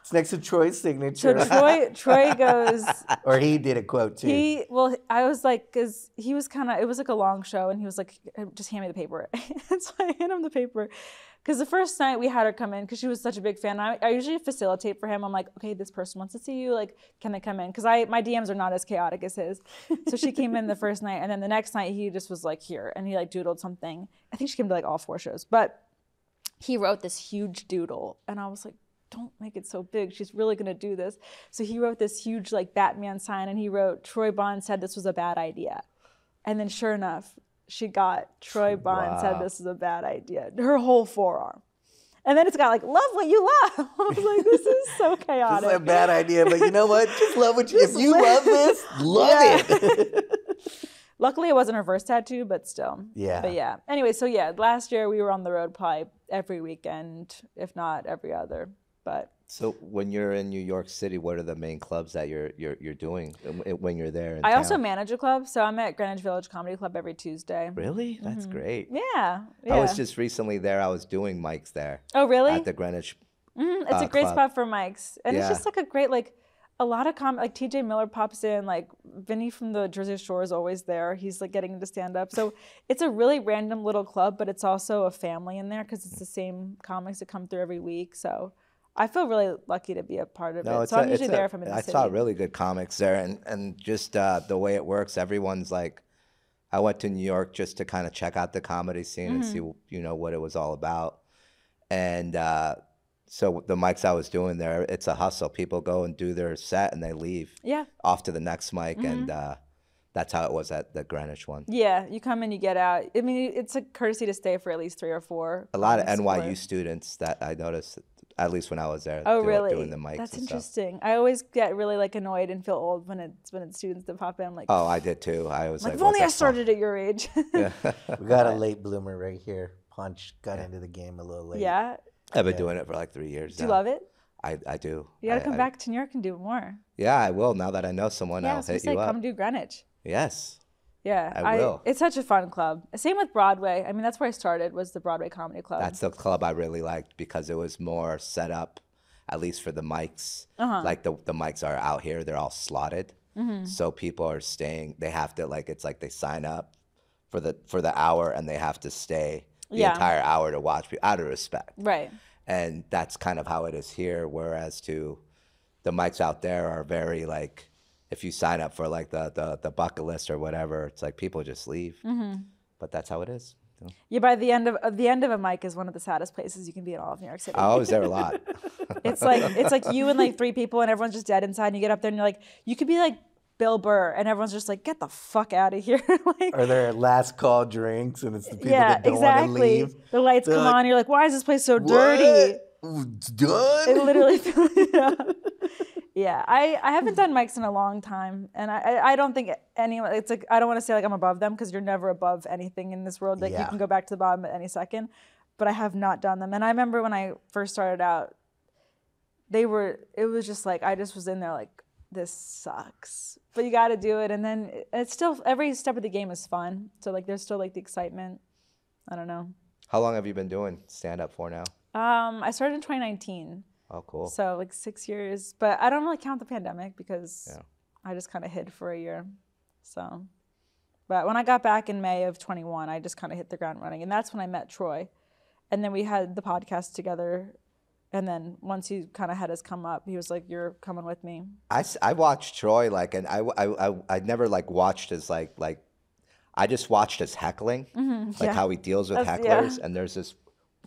It's next to Troy's signature. so. Troy, Troy goes. or he did a quote too. He well, I was like, cause he was kind of. It was like a long show, and he was like, just hand me the paper. and so I hand him the paper. Because the first night we had her come in, because she was such a big fan. I, I usually facilitate for him. I'm like, okay, this person wants to see you. Like, can they come in? Because I my DMs are not as chaotic as his. So she came in the first night, and then the next night he just was like here, and he like doodled something. I think she came to like all four shows, but he wrote this huge doodle, and I was like, don't make it so big. She's really gonna do this. So he wrote this huge like Batman sign, and he wrote Troy Bond said this was a bad idea, and then sure enough, she got Troy Bond said this is a bad idea. Her whole forearm. And then it's got like love what you love. I was like, this is so This chaotic. is a bad idea, but you know what? Just love what you. Just If you li- love this, love Yeah. it. Luckily, it wasn't a reverse tattoo, but still. Yeah. But yeah. Anyway, so yeah, last year we were on the road probably every weekend, if not every other. But So when you're in New York City, what are the main clubs that you're you're you're doing when you're there? I also manage a club, so I'm at Greenwich Village Comedy Club every Tuesday. really that's great. Yeah. yeah. I was just recently there. I was doing mics there Oh, really? at the Greenwich. Mhm, It's uh, a great club. spot for mics, and it's just like a great like. A lot of com like TJ Miller pops in, like Vinny from the Jersey Shore is always there. He's like getting into stand up. So it's a really random little club, but it's also a family in there because it's the same comics that come through every week. So I feel really lucky to be a part of No, it. it's So a- I'm usually a- there if I'm in the I city. saw really good comics there, and and just uh, the way it works, everyone's like, I went to New York just to kind of check out the comedy scene and see Mm-hmm. you know what it was all about, and uh, so the mics I was doing there, it's a hustle. People go and do their set and they leave Yeah. off to the next mic, Mm-hmm. and uh, that's how it was at the Greenwich one. Yeah, you come and you get out. I mean, it's a courtesy to stay for at least three or four. A lot of NYU students that I noticed, at least when I was there, Oh, do- uh, really? doing the mics That's and stuff. interesting. I always get really like annoyed and feel old when it's when it's students that pop in. I'm like, Oh, I did too. I was like, like, if only I what's that song? started at your age. Yeah. We got a late bloomer right here. Punch got into the game a little late. yeah. I've been doing it for like three years. Do you love it? I, I do. You gotta I- come I- back to New York and do more. Yeah, I will. Now that I know someone, yeah, I I'll was gonna say, up. come do Greenwich. yes. Yeah, I will. It's such a fun club. Same with Broadway. I mean, that's where I started. Was the Broadway Comedy Club. That's the club I really liked because it was more set up, at least for the mics. Uh-huh. Like the, the mics are out here, they're all slotted. Mm-hmm. So people are staying, they have to, like, it's like they sign up for the for the hour and they have to stay the Yeah. entire hour to watch people out of respect. right. and that's kind of how it is here whereas to the mics out there are very like if you sign up for like the the, the bucket list or whatever it's like people just leave Mm-hmm. but that's how it is Yeah. By the end of uh, the end of a mic is one of the saddest places you can be in all of New York City. i was there a lot It's like it's like you and like three people and everyone's just dead inside. And you get up there and you're like, you could be like Bill Burr, and everyone's just like, get the fuck out of here. like, Or their last call drinks, and it's the people yeah, that don't want to exactly. leave. The lights They're come like, on. You're like, why is this place so dirty? It's done. It literally, yeah. Yeah. I, I haven't done mics in a long time, and I, I- don't think anyone. It's like I don't want to say like I'm above them because you're never above anything in this world. Like you can go back to the bottom at any second, but I have not done them. And I remember when I first started out, they were. It was just like I just was in there like this sucks, but you got to do it. And then it's still every step of the game is fun. So like there's still like the excitement. I don't know. how long have you been doing stand up for now Um, I started in 2019. Oh cool So like six years, but I don't really count the pandemic because Yeah. I just kind of hid for a year. So, but when I got back in May of 21, I just kind of hit the ground running, and that's when I met Troy, and then we had the podcast together, and then once he kind of had us come up, he was like, "You're coming with me." I, I watched troy like and I, I, I, I never like watched his like like i just watched his heckling like Mm-hmm. yeah. how he deals with That's- yeah. hecklers and there's this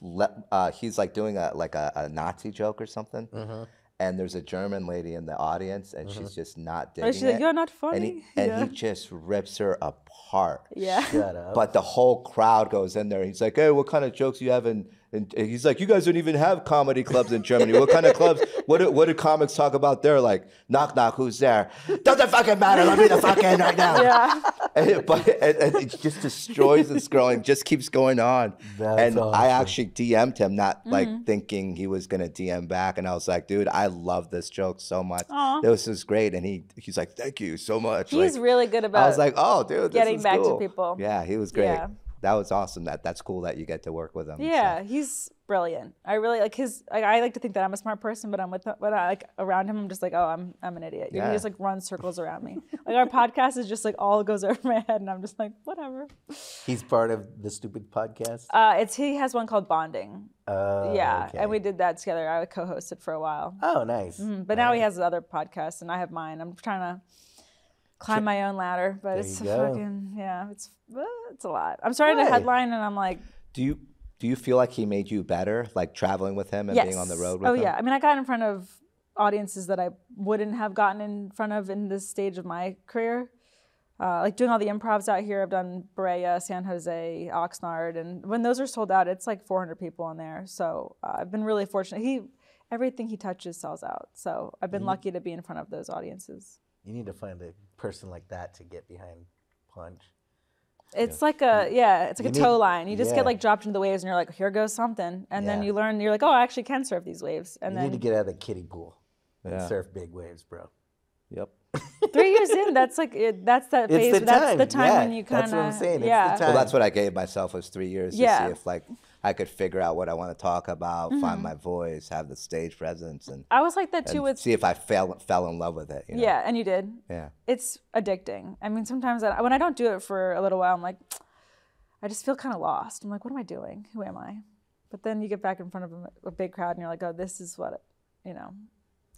le- uh, he's like doing a like a, a nazi joke or something Mm-hmm. and there's a german lady in the audience and she's just not digging she's like, it. "You're not and funny." he, and yeah. he just rips her apart yeah. Shut up. but the whole crowd goes in there. He's like, "Hey, what kind of jokes you have in And and he's like, "You guys don't even have comedy clubs in Germany. What kind of clubs? What do, what do comics talk about there? Like, knock knock, who's there? Doesn't fucking matter. Let me the fuck in right now." Yeah. And it, but and, and it just destroys this girl and just keeps going on. That's and I actually DM'd him, not like Mm-hmm. thinking he was gonna DM back, and I was like, "Dude, I love this joke so much. Aw. This is great." And he he's like, "Thank you so much." He's Like, really good about I was like, "Oh, dude, this getting is back to people. Yeah, he was great. Yeah. That was awesome. That that's cool that you get to work with him. so. Yeah, he's brilliant. I really like his. Like, I like to think that I'm a smart person, but I'm with when I like around him. I'm just like, oh, I'm I'm an idiot. Yeah. He just like runs circles around me. Like our podcast is just like all goes over my head, and I'm just like, whatever. He's part of the stupid podcast. Uh, it's he has one called Bonding. Oh, yeah, okay. and we did that together. I co-hosted for a while, Oh, nice. Mm, but now he has other podcasts, and I have mine. I'm trying to climb my own ladder, but There it's a fucking yeah, it's uh, it's a lot. I'm starting to headline, and I'm like, Do you do you feel like he made you better, like traveling with him and being on the road with oh him? yeah. I mean, I got in front of audiences that I wouldn't have gotten in front of in this stage of my career. Uh, like doing all the improvs out here, I've done Brea, San Jose, Oxnard, and when those are sold out, it's like 400 people in there. So uh, I've been really fortunate. He everything he touches sells out. So I've been Mm-hmm. lucky to be in front of those audiences. You need to find a person like that to get behind Punch. It's like a yeah, it's like You a tow need- line. You just yeah. get like dropped into the waves, and you're like, here goes something, and then you learn. You're like, oh, I actually can surf these waves, and you then need to get out of the kiddie pool and Yeah. surf big waves, bro. Yep. three years in, that's like it, that's that It's phase. the that's time, the time yeah, when you kind that's of what I'm saying, it's the yeah. time. Well, that's what I gave myself was three years Yeah. to see if like I could figure out what I want to talk about, find Mm-hmm. my voice, have the stage presence, and, I was like that too with see if I fell fell in love with it. You know? yeah, and you did. Yeah. It's addicting. I mean, sometimes I, when I don't do it for a little while, I'm like, I just feel kind of lost. I'm like, what am I doing? Who am I? But then you get back in front of a, a big crowd, and you're like, oh, this is what it, you know,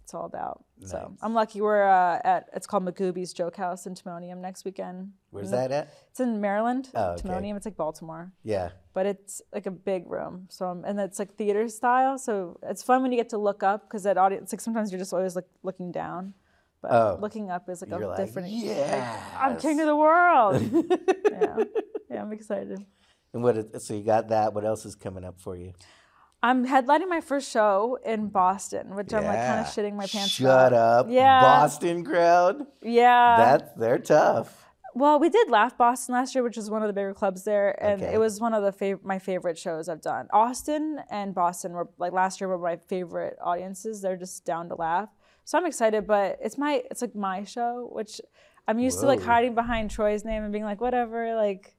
it's all about. So I'm lucky. We're uh, at it's called Magooby's Joke House in Timonium next weekend. Where's And that at? It's in Maryland. Oh, okay. Timonium. It's like Baltimore. Yeah. But it's like a big room. So um, and it's like theater style. So it's fun when you get to look up because that audience. Like sometimes you're just always like looking down, but Oh. looking up is like a like, different. yeah. I'm king of the world. yeah, yeah, I'm excited. And what? Is, so you got that. What else is coming up for you? I'm headlining my first show in Boston, which I'm like kind of shitting my pants. Shut about. up. Yeah. Boston crowd. Yeah. that they're tough. Well, we did Laugh Boston last year, which is one of the bigger clubs there, and Okay. it was one of the fav- my favorite shows I've done. Austin and Boston were like last year were my favorite audiences. They're just down to laugh, so I'm excited. But it's my it's like my show, which I'm used to like hiding behind Troy's name and being like whatever, like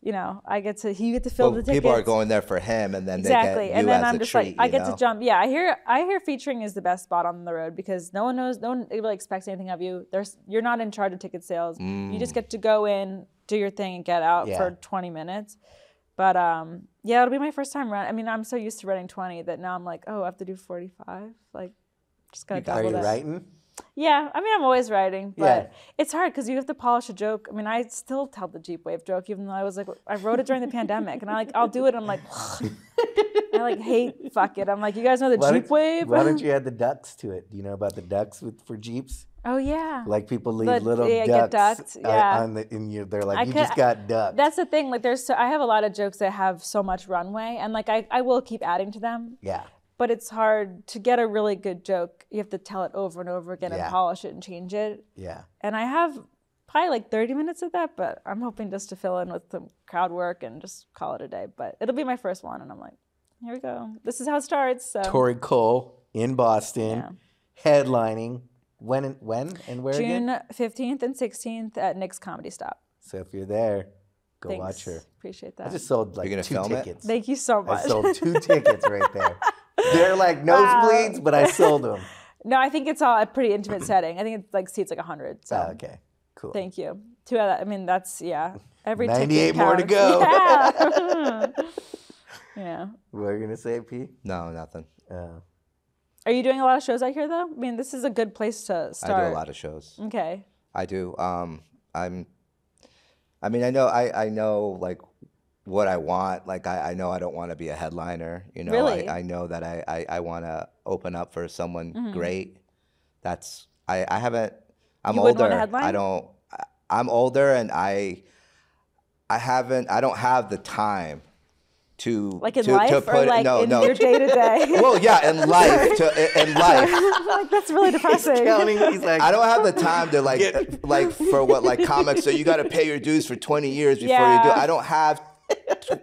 you know, I get to he get to fill Well, the tickets. people are going there for him, and then Exactly, they get you and then I'm just treat, like, I get know? to jump. Yeah, I hear, I hear featuring is the best spot on the road because no one knows, no one really expects anything of you. There's, you're not in charge of ticket sales. You just get to go in, do your thing, and get out Yeah. for 20 minutes. But um, yeah, it'll be my first time run. I mean, I'm so used to running 20 that now I'm like, oh, I have to do 45. Like, just gotta Are double you that. writing? Yeah, I mean, I'm always writing, but Yeah. it's hard because you have to polish a joke. I mean, I still tell the Jeep Wave joke, even though I was like, I wrote it during the pandemic, and I like, I'll do it. I'm like, I like hate fuck it. I'm like, you guys know the Why Jeep don't, Wave? why don't you add the ducks to it? Do you know about the ducks with for Jeeps? oh yeah. Like people leave The- little yeah, get ducks ducked, uh, yeah. on the in you. They're like, I you could- just got ducked. That's the thing. Like, there's so I have a lot of jokes that have so much runway, and like I, I will keep adding to them. yeah. But it's hard to get a really good joke. You have to tell it over and over again Yeah. and polish it and change it. Yeah. And I have probably like 30 minutes of that, but I'm hoping just to fill in with some crowd work and just call it a day. But it'll be my first one, and I'm like, here we go. This is how it starts. So Torey Cole in Boston, headlining. When and when and where June again? 15th and 16th at Nick's Comedy Spot. So if you're there, go Thanks. watch her. Appreciate that. I just sold like two film it? tickets. Thank you so much. I much. sold two tickets right there. They're like nosebleeds, but I sold them. no, I think it's all a pretty intimate setting. I think it's like seats like 100. So Oh, okay, cool. thank you. Two out of, I mean, that's, yeah. Every ticket 98 more to go. Yeah. yeah. What are you gonna say, P? No, nothing. Uh, Are you doing a lot of shows out here, though? I mean, this is a good place to start. I do a lot of shows. Okay. I do. Um, I'm. I mean, I know. I I know like what I want. Like I, I know I don't want to be a headliner. You know, Really? I, I know that I I, I want to open up for someone Mm-hmm. great. That's I I haven't. I'm You older. wanna headline? I don't. I- I'm older, and I. I haven't. I don't have the time to Like in to, life to or put like no in no your day to day? well yeah in life to, in life Like that's really depressing. Counting, he's like, I don't have the time to like Get- like for what like comics. So you got to pay your dues for 20 years before you do. Yeah. I don't have t-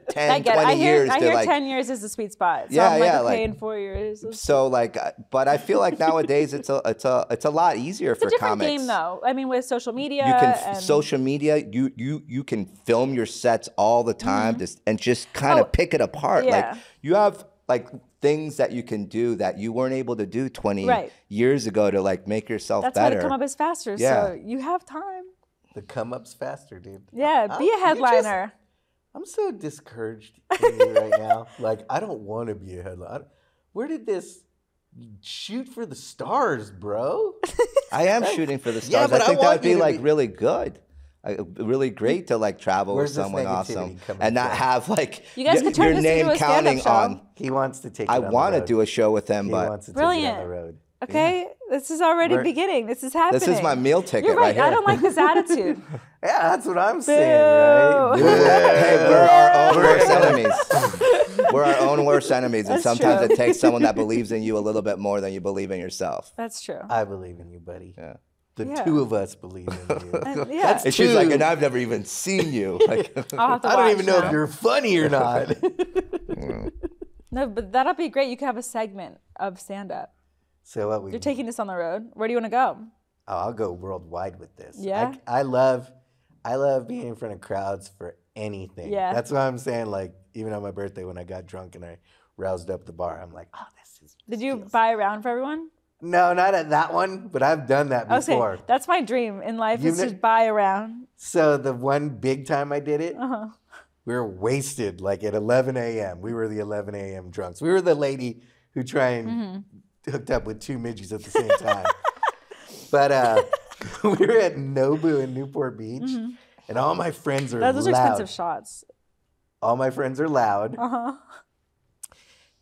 10, I get. it. 20 I hear. years I hear like. ten years is the sweet spot. So Yeah, I'm like, yeah, okay, like- in four years. So like, but I feel like nowadays it's a it's a it's a lot easier for a different comics. game, though. I mean, with social media, You can and social media. You you you can film your sets all the time, just and just kind of Oh, pick it apart. yeah. Like you have like things that you can do that you weren't able to do 20 Right. years ago to like make yourself that's better. why the come up is faster. Yeah. So you have time. the come up's faster, dude. Yeah, Uh, be you a just- headliner. I'm so discouraged right now. Like, I don't want to be a headline. Where did this shoot for the stars, bro? I am shooting for the Yeah, stars. but I I think that want would be like be- really good. Like, really great to like travel Where's with someone awesome and not from? have like You guys y- could turn your name into a stand-up counting on. He wants to take. I want to do a show with him, He but wants to take it on Brilliant. the road. Okay, this is already We're- beginning. This is happening. this is my meal ticket You're right. here. I don't like this attitude. Yeah, that's what I'm saying, right? Boo. hey, we're our own worst enemies. we're our own worst enemies, and sometimes true. it takes someone that believes in you a little bit more than you believe in yourself. That's true. I believe in you, buddy. Yeah. The Yeah. two of us believe in you. And, yeah, And she's like, and I've never even seen you. Like, I'll have to I don't watch even know now. if you're funny or not. No, but that'll be great. You could have a segment of stand up. So what we? You're taking this on the road. Where do you want to go? Oh, I'll go worldwide with this. Yeah? I, I love, I love being in front of crowds for anything. Yeah. That's why I'm saying like even on my birthday when I got drunk and I roused up the bar, I'm like, oh, this is. Did you feels- buy a round for everyone? No, not at that one, but I've done that before. Okay, that's my dream in life You've is to buy a round. So the one big time I did it, Uh-huh. we were wasted like at 11 a.m. We were the 11 a.m. drunks. We were the lady who tried and Mm-hmm. Hooked up with two midgets at the same time. but uh, we were at Nobu in Newport Beach, and all my friends are Mm-hmm. Those are expensive shots. all my friends are loud, Uh huh.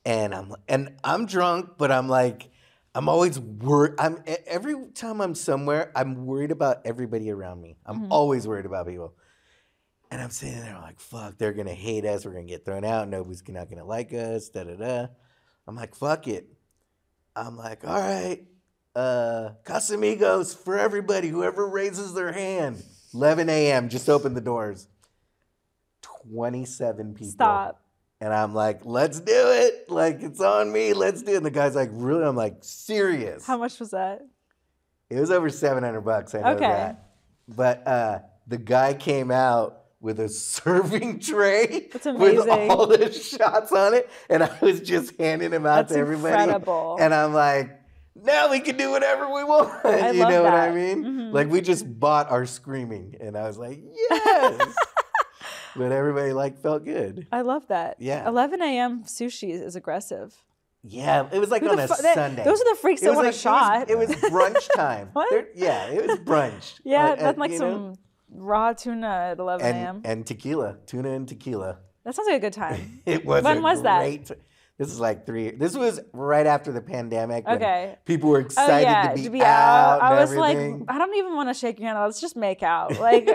and I'm and I'm drunk, but I'm like. I'm always worried. I'm every time I'm somewhere, I'm worried about everybody around me. I'm always worried about people. And I'm sitting there like, fuck, they're gonna hate us. We're gonna get thrown out. Nobody's not gonna like us. Da da da. I'm like, fuck it. I'm like, all right, uh, Casamigos for everybody. Whoever raises their hand. 11 a.m. Just open the doors. 27 people. Stop. And I'm like, let's do it. Like, it's on me. Let's do it. And the guy's like, really? I'm like, serious. How much was that? It was over 700 bucks. I know Okay. that. But uh, the guy came out with a serving tray with all the shots on it. And I was just handing them out That's to everybody. incredible. And I'm like, now we can do whatever we want. I you know what I that. mean? Mhm. Like, we just bought our screaming. And I was like, yes. but everybody, like, felt good. I love that. Yeah. 11 a.m. sushi is, aggressive. Yeah, it was like Who on a fu- that- Sunday. those are the freaks that want like- a shot. It was, it was brunch time. What? There- yeah, it was brunch. yeah, Uh, that's uh, like some know? Raw tuna at 11 a.m. and and tequila, tuna and tequila. that sounds like a good time. It was. When was that? great, This is like three. This was right after the pandemic. Okay. People were excited Oh excited yeah, to be, out. I and was everything. like, I don't even want to shake your hand. Let's just make out. Like,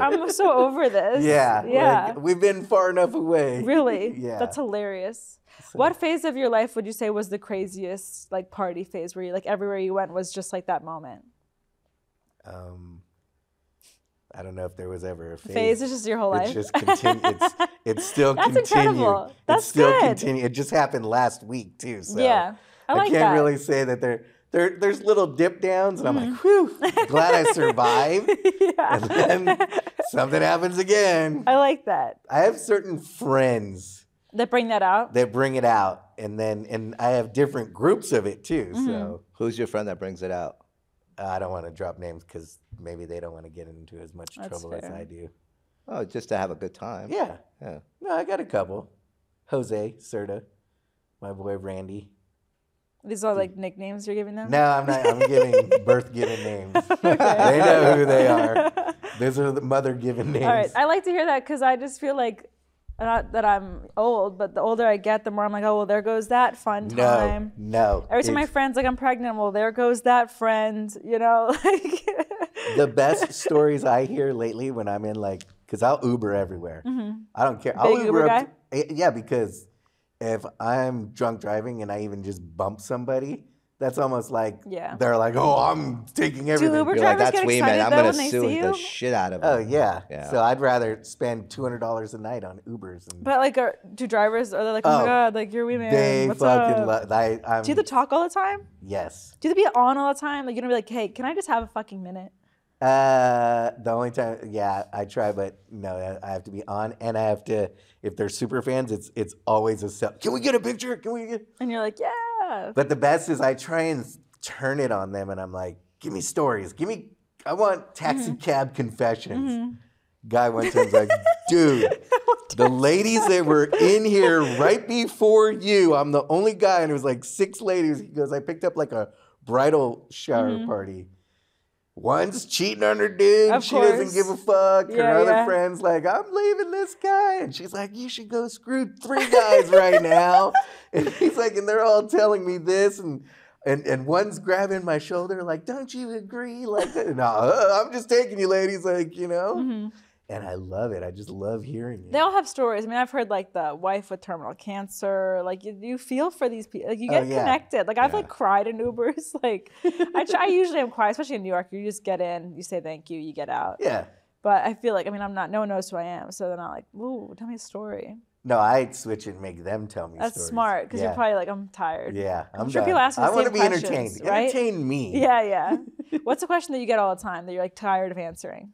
I'm so over this. yeah, yeah. like, we've been far enough away. really? Yeah. That's hilarious. What phase of your life would you say was the craziest, like party phase, where you like everywhere you went was just like that moment? Um, I don't know if there was ever a phase. Phase is just your whole life. It's just continue. It's it's still That's continued. incredible. That's it's still good. continue. It just happened last week too. So yeah, I like I can't that. really say that there there there's little dip downs, and I'm like, Mm-hmm. whew, glad I survived. yeah. And then something happens again. I like that. I have certain friends That bring that out. that bring it out, and then and I have different groups of it too. Mm-hmm. So Who's your friend that brings it out? I don't want to drop names because maybe they don't want to get into as much That's trouble as fair. I do. Oh, just to have a good time. Yeah. Yeah. No, I got a couple. Jose, Serta, my boy Randy. These are like nicknames you're giving them. No, I'm not. I'm giving birth given names. They know who they are. Those are the mother given names. All right, I like to hear that because I just feel like not that I'm old, but the older I get, the more I'm like, oh well, there goes that fun time. no. no. Every time my friend's like, I'm pregnant, well, there goes that friend. You know, like the best stories I hear lately when I'm in like, because I'll Uber everywhere. I don't care. I'll Mm-hmm. Big Uber guy? to- Eh, Yeah, because if I'm drunk driving and I even just bump somebody, that's almost like Yeah. they're like, "Oh, I'm taking everything." Do Uber You're like, that's get Weeman. excited I'm gonna when they sue see the you? shit out of. Oh yeah. Yeah. So I'd rather spend two hundred dollars a night on Ubers. And But like, are, do drivers are they like, oh, my Oh, god, like you're wee man? they What's fucking love. Do you have to talk all the time? yes. Do have be on all the time? Like you don't be like, hey, can I just have a fucking minute? Uh, the only time, yeah, I try, but no, I- I have to be on, and I have to. If they're super fans, it's it's always a sell. Can we get a picture? Can we get? And you're like, yeah. But the best is I try and turn it on them, and I'm like, give me stories. Give me. I want taxi cab confessions. Guy one time's like, dude, the ladies that were in here right before you, I'm the only guy, and it was like six ladies. He goes, I picked up like a bridal shower party. One's cheating on her dude. Of she doesn't give a fuck. Her other yeah. friend's like, I'm leaving this guy. And she's like, you should go screw three guys right now. And he's like, and they're all telling me this. And and, and one's grabbing my shoulder, like, don't you agree? Like, no, uh, I'm just taking you, ladies. Like, you know? And I love it. I just love hearing it. They all have stories. I mean, I've heard like the wife with terminal cancer. Like you, you feel for these people. Like you Oh, get yeah. connected. Like I've Yeah. like cried in Ubers. Like I, try, I usually am quiet, especially in New York. You just get in, you say thank you, you get out. yeah. But I feel like I mean I'm not. No one knows who I am, so they're not like, ooh, tell me a story. No, I'd switch and make them tell me That's stories. smart because yeah. you're probably like I'm tired. Yeah, I'm, sure done. people ask the I want to be entertained. right? Entertain me. Yeah, yeah. What's a question that you get all the time that you're like tired of answering?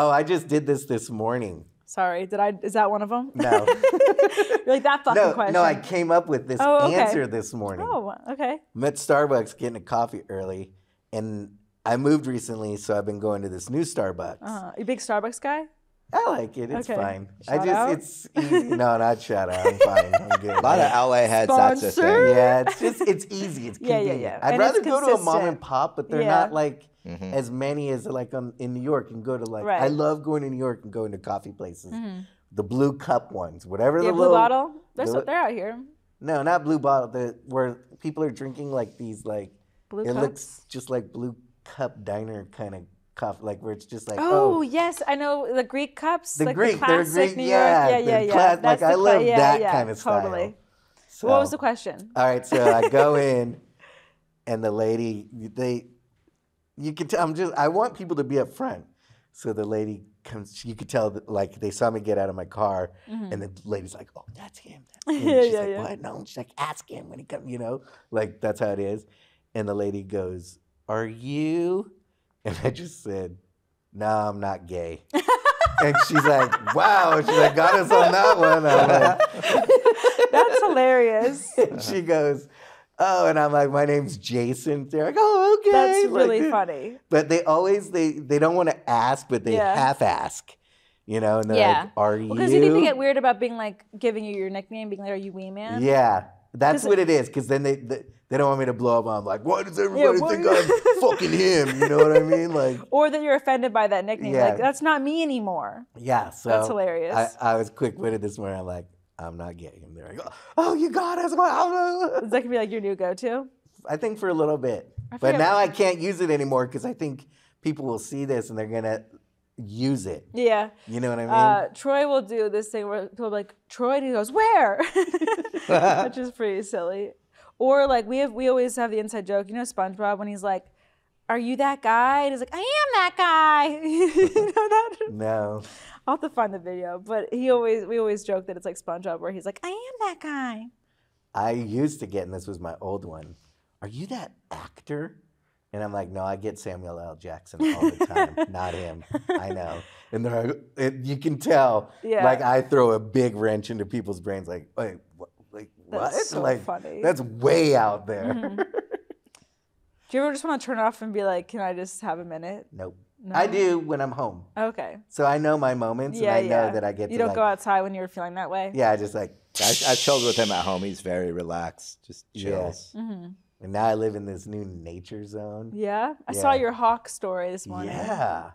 Oh, I just did this this morning. Sorry, did I? Is that one of them? No. you're like that fucking no, question. no, I came up with this Oh, okay. answer this morning. Oh, okay. I'm Starbucks getting a coffee early, and I moved recently, so I've been going to this new Starbucks. Uh, you big Starbucks guy? I like it. It's Okay. fine. I Shout just out? it's easy. No, not shout out. I'm fine. I'm good. A lot of LA heads, that's the Sponsor? thing. yeah, it's just it's easy. It's Yeah, yeah, convenient. yeah. I'd And it's rather go to a mom and pop, but they're Yeah. not like Mm-hmm. as many as like on, in New York and go to like I Right. love going to New York and going to coffee places. The blue cup ones, whatever Yeah, the blue little bottle. They're, so, the- they're out here. No, not blue bottle. The where people are drinking like these like Blue it cups. looks just like blue cup diner kind of coffee, like where it's just like Oh, oh, yes, I know the Greek cups. The like Greek, the they're classic Greek, New yeah, York. Yeah, yeah, yeah. cla- like, I love yeah, that yeah, kind of style. Totally. So- What was the question? All right, so I go in, and the lady, they, you can tell. I'm just. I want people to be up front. So the lady comes. You could tell that, like they saw me get out of my car, and the lady's like, "Oh, that's him." That's him. Mm-hmm. Yeah, She's yeah, like, yeah. "What?" No, she's like, "Ask him when he comes." You know, like that's how it is. And the lady goes, "Are you?" And I just said, "No, I'm not gay." and she's like, "Wow!" She's like, "Got us on that one." Like, That's hilarious. and she goes, "Oh," and I'm like, "My name's Jason." They're like, "Oh, okay." That's Like, really funny. But they always they they don't want to ask, but they Yeah. half ask. You know, and they're Yeah. like, "Are you?" Because you think they get weird about being like giving you your nickname, being like, "Are you Wee Man?" Yeah, that's what it is. Because then they, they they don't want me to blow up. I'm like, why does everybody what- think I'm fucking him? You know what I mean? Like, Or that you're offended by that nickname. Yeah. Like that's not me anymore. yeah. So That's hilarious. I, I was quick witted this morning. I'm like, I'm not gay. And they're like, oh, you got us. Is that gonna be like your new go-to? I think for a little bit, but now I can't use it anymore because I think people will see this and they're gonna use it. Yeah. You know what I mean? Uh, Troy will do this thing where people are like, Troy, and he goes, Where? Which is pretty silly. Or like we have we always have the inside joke, you know, SpongeBob when he's like, Are you that guy? And he's like, I am that guy. you know that? no. I'll have to find the video. But he always we always joke that it's like SpongeBob where he's like, I am that guy. I used to get, and this was my old one. Are you that actor? And I'm like, no, I get Samuel L. Jackson all the time, not him. I know. And they're like, it, you can tell, Yeah. like I throw a big wrench into people's brains. Like, wait, Like what? That's so like funny. Mm-hmm. that's way out there. Do you ever just want to turn off and be like, Can I just have a minute? nope. I do when I'm home, Okay. so I know my moments, Yeah, and I yeah. know that I get You don't like, go outside when you're feeling that way. yeah, I just like, I, I chilled with him at home. He's very relaxed, just Yeah. chills. Mm-hmm. and now I live in this new nature zone. Yeah. I saw your hawk story this morning. Yeah.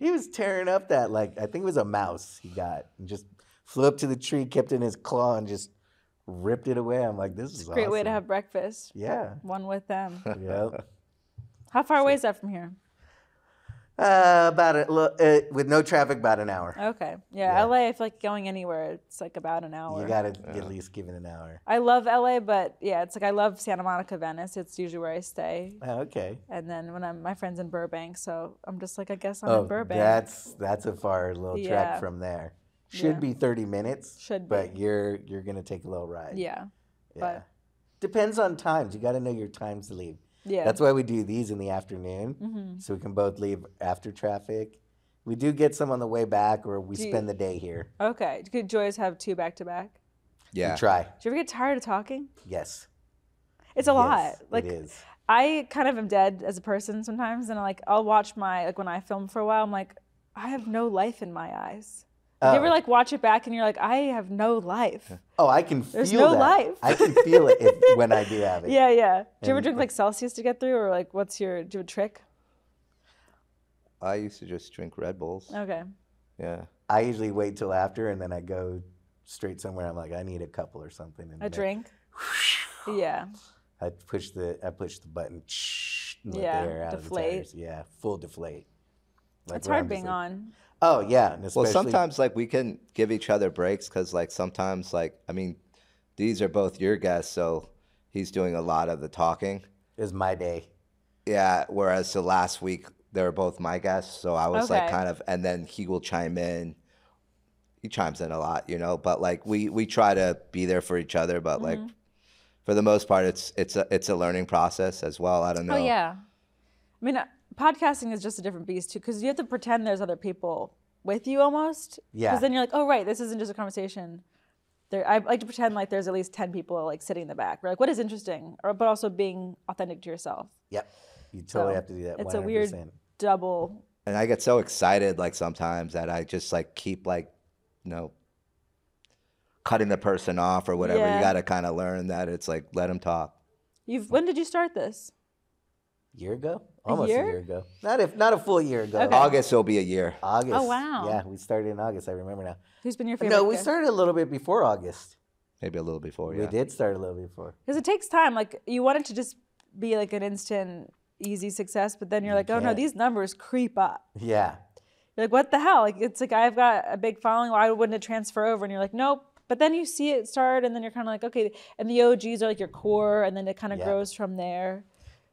He was tearing up that like I think it was a mouse he got and just flew up to the tree, kept in his claw, and just ripped it away. I'm like, this is a Great way to have breakfast. Yeah. One with them. Yep. How far away is that from here? Uh, about a, lo- uh, with no traffic, about an hour. Okay. Yeah, Yeah. LA, I feel like going anywhere, it's like about an hour. You gotta at least give it an hour. I love LA, but yeah, it's like I love Santa Monica, Venice. It's usually where I stay. Oh, okay. And then when I'm my friends in Burbank, so I'm just like I guess I'm Oh, in Burbank. that's that's a far little Yeah. trek from there. Should Yeah. be 30 minutes. Should be. But you're you're gonna take a little ride. yeah. Yeah. but- Depends on times. You got to know your times to leave. Yeah. Mm-hmm. That's why we do these in the afternoon, so we can both leave after traffic. We do get some on the way back, or we Do you- spend the day here. okay. Could Joyce have two back to back? Yeah. We try. Do you ever get tired of talking? Yes. It's a lot. Like it is. I kind of am dead as a person sometimes, and I like I'll watch my like when I film for a while, I'm like, I have no life in my eyes. Like, You ever Oh. like watch it back and you're like, I have no life. Oh, I can feel There's no that. life. I can feel it if, when I do have it. Yeah, yeah. Do you ever And, drink like Celsius to get through, or like what's your do you a trick? I used to just drink Red Bulls. Okay. Yeah. I usually wait till after, and then I go straight somewhere. I'm like, I need a couple or something. And A drink. Yeah. I push the I push the button. Yeah, air out of the deflate. Yeah, full deflate. Like It's hard being like- on. Oh yeah, and Well, sometimes like we can give each other breaks because like sometimes like I mean, these are both your guests, so he's doing a lot of the talking. is my day. Yeah. Whereas the last week they were both my guests, so I was like kind of, and then he will chime in. He chimes in a lot, you know, but like we we try to be there for each other, but like Mm-hmm. for the most part, it's it's a it's a learning process as well. I don't know. Oh yeah. I mean, podcasting is just a different beast too, because you have to pretend there's other people with you almost. Yeah. Because then you're like, oh right, this isn't just a conversation. There, I like to pretend like there's at least ten people like sitting in the back. We're like, what is interesting, or but also being authentic to yourself. Yep, you totally So, have to do that. It's 100%. a weird double. and I get so excited like sometimes that I just like keep like, you know, cutting the person off or whatever. Yeah. You got to kind of learn that it's like let them talk. You've when did you start this? Year ago, almost a year? year ago. Not if not a full year ago. Okay. August will be a year. August. Oh, wow. Yeah, we started in August. I remember now. Who's been your favorite? No, we guest? started a little bit before August. Maybe a little before. Yeah. We did start a little before. Because it takes time. Like you want it to just be like an instant, easy success, but then you're like, oh no, these numbers creep up. Yeah, You're like, what the hell? Like it's like I've got a big following. Why wouldn't it transfer over? And you're like, nope. But then you see it start, and then you're kind of like, okay. And the OGs are like your core, and then it kind of Yeah. grows from there.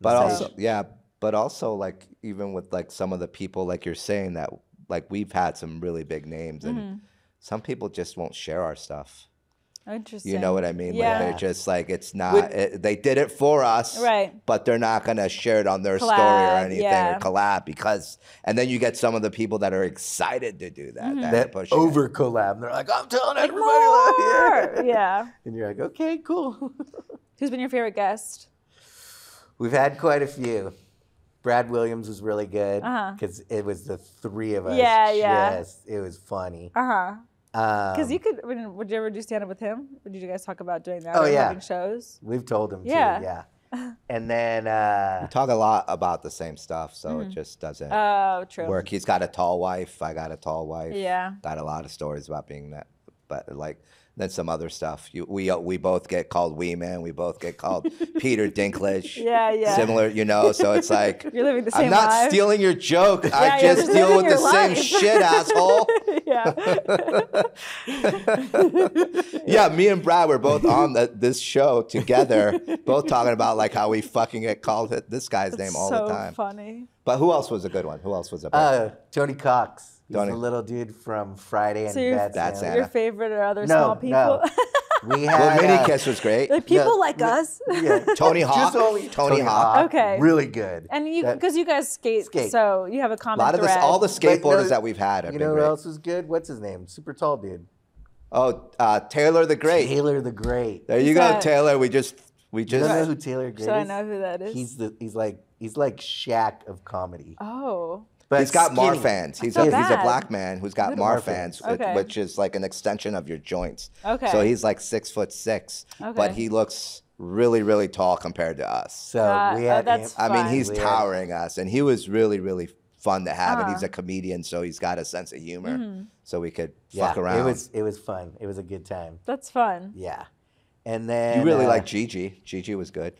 But So- also, yeah. But also, like even with like some of the people, like you're saying that, like we've had some really big names, and Mm-hmm. some people just won't share our stuff. Interesting. You know what I mean? Yeah. Like they're just like it's not. It, they did it for us, Right. But they're not gonna share it on their story or anything yeah. or collab because. And then you get some of the people that are excited to do that. Mm-hmm. That, that are pushing it. over collab. They're like, I'm telling everybody. like, More. yeah. And you're like, okay, cool. Who's been your favorite guest? We've had quite a few. Brad Williams was really good Uh-huh. because it was the three of us. Yeah, yeah. Just, it was funny. Uh huh. Um, Because you could. I mean, would you ever do stand up with him? Would you guys talk about doing that? Oh, or yeah. Having shows. we've told him Yeah. to, yeah. And then uh, We talk a lot about the same stuff, so Mm-hmm. it just doesn't Oh, true. work. He's got a tall wife. I got a tall wife. Yeah. Got a lot of stories about being that, but like then some other stuff. You, we we both get called Wee Man. We both get called Peter Dinklage. Yeah, yeah. Similar, you know. So it's like You're living the I'm not life. stealing your joke. Yeah, I just just deal with the your same shit, asshole. yeah. yeah, me and Brad were both on the, this show together, both talking about like how we fucking get called this guy's name all so the time. funny. But who else was a good one? Who else was a? uh, Tony Cox. He's Tony. the little dude from Friday and So you're- Bad Bad Santa. Santa. Your favorite or other No, small people? no. We had well, Mini uh, Kiss was great. like people No, like us. Yeah, Tony Hawk. Just only Tony Hawk. Okay. Really good. And you, because you guys skate, Skate. so you have a common A lot of this, all the But skateboarders no, that we've had have You been know who else was good? What's his name? Super tall dude. Oh, uh, Taylor the Great. Taylor the Great. There you Who's go, that? Taylor. We just we You just don't know who Taylor Great Should I know who that is? He's the he's like he's like Shaq of comedy. oh, But he's got skinny. Marfans. He's feel a, he's a black man who's got Who are Marfans, Marfans? which, Okay. which is like an extension of your joints. Okay. So he's like six foot six, okay. but he looks really really tall compared to us. So Uh, we oh, had that's him. I mean, he's We had- towering us, and he was really really fun to have. And Uh-huh. he's a comedian, so he's got a sense of humor, Mm-hmm. so we could yeah, fuck around. It was it was fun. It was a good time. that's fun. Yeah. And then you really uh, like Gigi. Gigi was good.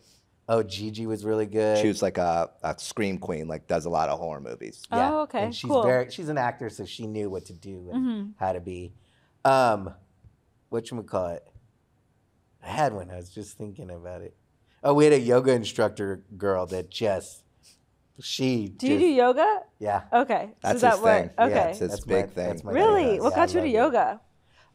Oh, Gigi was really good. She was like a, a scream queen, like does a lot of horror movies. Yeah. Oh, okay, And she's cool. very she's an actor, so she knew what to do and Mhm. how to be. Um, what you call it? I had one. I was just thinking about it. Oh, we had a yoga instructor girl that just she. Do you do yoga? Yeah. Okay. so That's is that his what? thing. Okay. Yeah, it's his That's big my- thing. that's my really? thing. What Yeah, I got you to love it. yoga?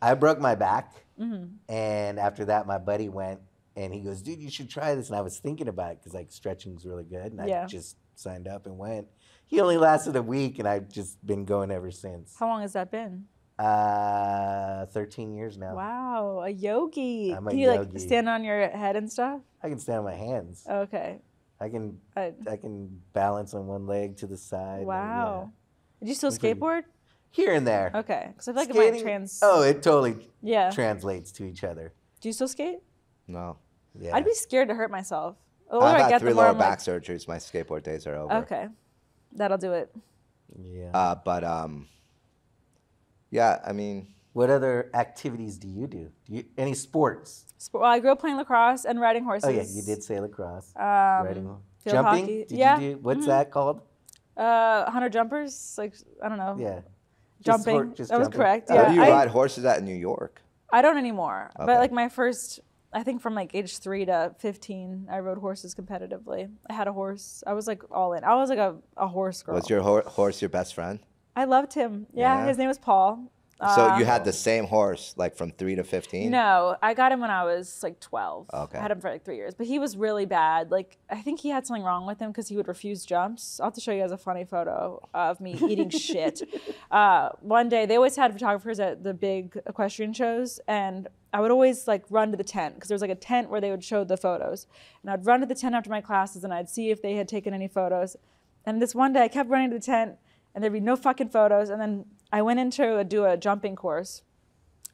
I broke my back, Mhm. and after that, my buddy went and he goes, "Dude, you should try this." And I was thinking about it because like stretching's really good, and I just signed up and went. He only lasted a week, and I've just been going ever since. How long has that been? Uh, 13 years now. Wow, a yogi. I'm a Can you like stand on your head and stuff? I can stand on my hands. Okay. I can I- I can balance on one leg to the side. and, wow. Did you still I'm skateboard? yeah. Here and there. Okay. Because I feel like it might Skating- trans. Oh, it totally yeah. translates to each other. Do you still skate? No. Yeah. I'd be scared to hurt myself. The older I've I had get, three the more lower I'm back like, surgeries. My skateboard days are over. okay, that'll do it. yeah. Uh, but um, yeah, I mean, what other activities do you do? Do you any sports? Sport, well, I grew up playing lacrosse and riding horses. Oh yeah, you did say lacrosse. Um, Riding. field Jumping? hockey. Did Yeah. you do what's Mhm. that called? Uh, hundred jumpers, like I don't know. Yeah. Jumping. hor- just that was correct. Oh, where Yeah, do you I, ride horses at in New York? I don't anymore. But like my first, I think from like age three to fifteen, I rode horses competitively. I had a horse. I was like all in. I was like a, a horse girl. Was your ho- horse your best friend? I loved him. Yeah, Yeah. his name was Paul. So Uh, you had the same horse like from three to fifteen? No, I got him when I was like 12. Okay. I had him for like three years, but he was really bad. Like, I think he had something wrong with him because he would refuse jumps. I'll have to show you guys a funny photo of me eating shit. Uh, one day, they always had photographers at the big equestrian shows, and I would always like run to the tent because there was like a tent where they would show the photos. And I'd run to the tent after my classes and I'd see if they had taken any photos. And this one day, I kept running to the tent and there'd be no fucking photos. And then I went into a, do a jumping course.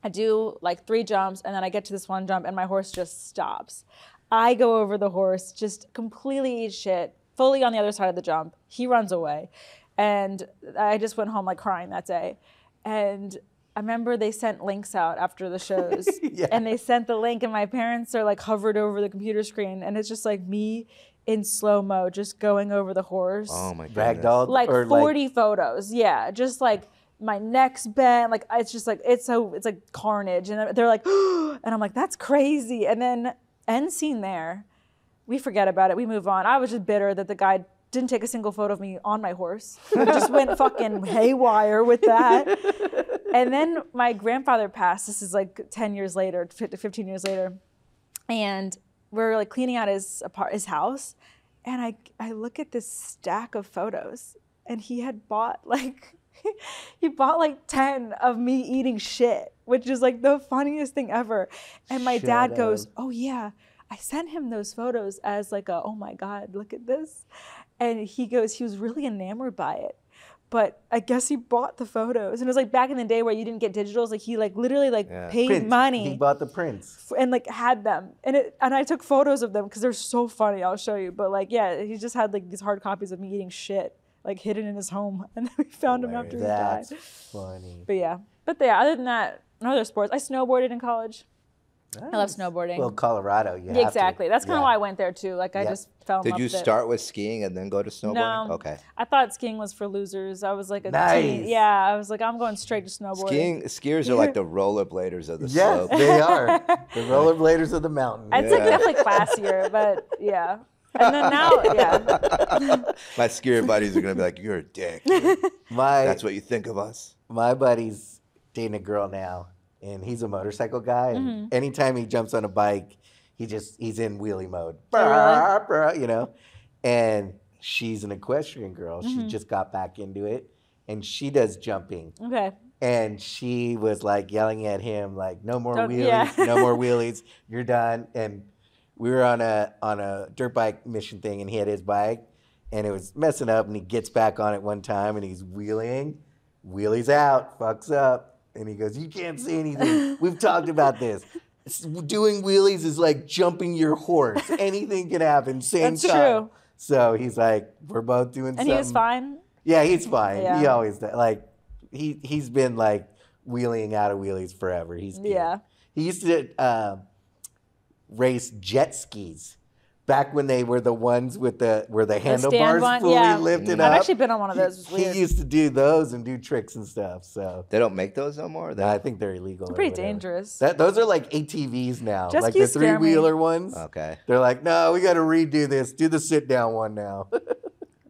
I do like three jumps and then I get to this one jump and my horse just stops. I go over the horse, just completely eat shit, fully on the other side of the jump. He runs away. And I just went home like crying that day. And I remember they sent links out after the shows. Yeah. And they sent the link and my parents are like hovered over the computer screen and it's just like me in slow mo just going over the horse Oh my goodness. Ragdoll like or 40 photos yeah just like my neck's bent like it's just like it's so it's like carnage and they're like and i'm like that's crazy. And then end scene there we forget about it we move on. I was just bitter that the guy didn't take a single photo of me on my horse. Just went fucking haywire with that. And then my grandfather passed this is like 10 years later 15 years later and we're like cleaning out his apart his house and I I look at this stack of photos and he had bought like he bought like 10 of me eating shit which is like the funniest thing ever and my dad Shut goes oh yeah I sent him those photos as like a oh my god look at this and he goes he was really enamored by it but I guess he bought the photos and it was like back in the day where you didn't get digitals like he like literally like Yeah. paid money He bought the prints. and like had them and it and I took photos of them because they're so funny. I'll show you. But like yeah, he just had like these hard copies of me eating shit like hidden in his home, and then we found him after he That's died. funny. But yeah, but yeah. Other than that, no other sports. I snowboarded in college. I love snowboarding. Well, Colorado, Yeah, have to. exactly. That's kind of Yeah. why I went there too. Like I Yeah. just fell in Did love you with it. start with skiing and then go to snowboarding? No. Okay. I thought skiing was for losers. I was like a Nice. teen. Yeah, I was like, I'm going straight to snowboarding. Skiing skiers are like the rollerbladers of the Yes, slope. they are the rollerbladers of the mountain. It's like definitely classier, but yeah. And then now, yeah. My skier buddies are gonna be like, "You're a dick. my That's what you think of us." my buddy's dating a girl now, and he's a motorcycle guy. And Mm-hmm. anytime he jumps on a bike, he just he's in wheelie mode. Really? Brah, brah, You know, and she's an equestrian girl. Mm-hmm. She just got back into it, and she does jumping. Okay. and she was like yelling at him like no more Don't- wheelies yeah. no more wheelies you're done and we were on a on a dirt bike mission thing and he had his bike and it was messing up and he gets back on it one time and he's wheeling wheelies out fucks up and he goes you can't see anything we've talked about this doing wheelies is like jumping your horse anything can happen same That's time true. so he's like we're both doing And something he was fine. yeah, he's fine. He always like he he's been like wheeling out of wheelies forever. He's good. Yeah. He used to um, race jet skis back when they were the ones with the where the stand handlebars one, fully yeah. lifted I've up. actually been on one of those. It's he used to do those and do tricks and stuff. So They don't make those no more. They- I think they're illegal. or pretty dangerous. That those are like ATVs now, Jet like the skis scare me. three wheeler ones. okay. They're like, no, we got to redo this. Do the sit down one now.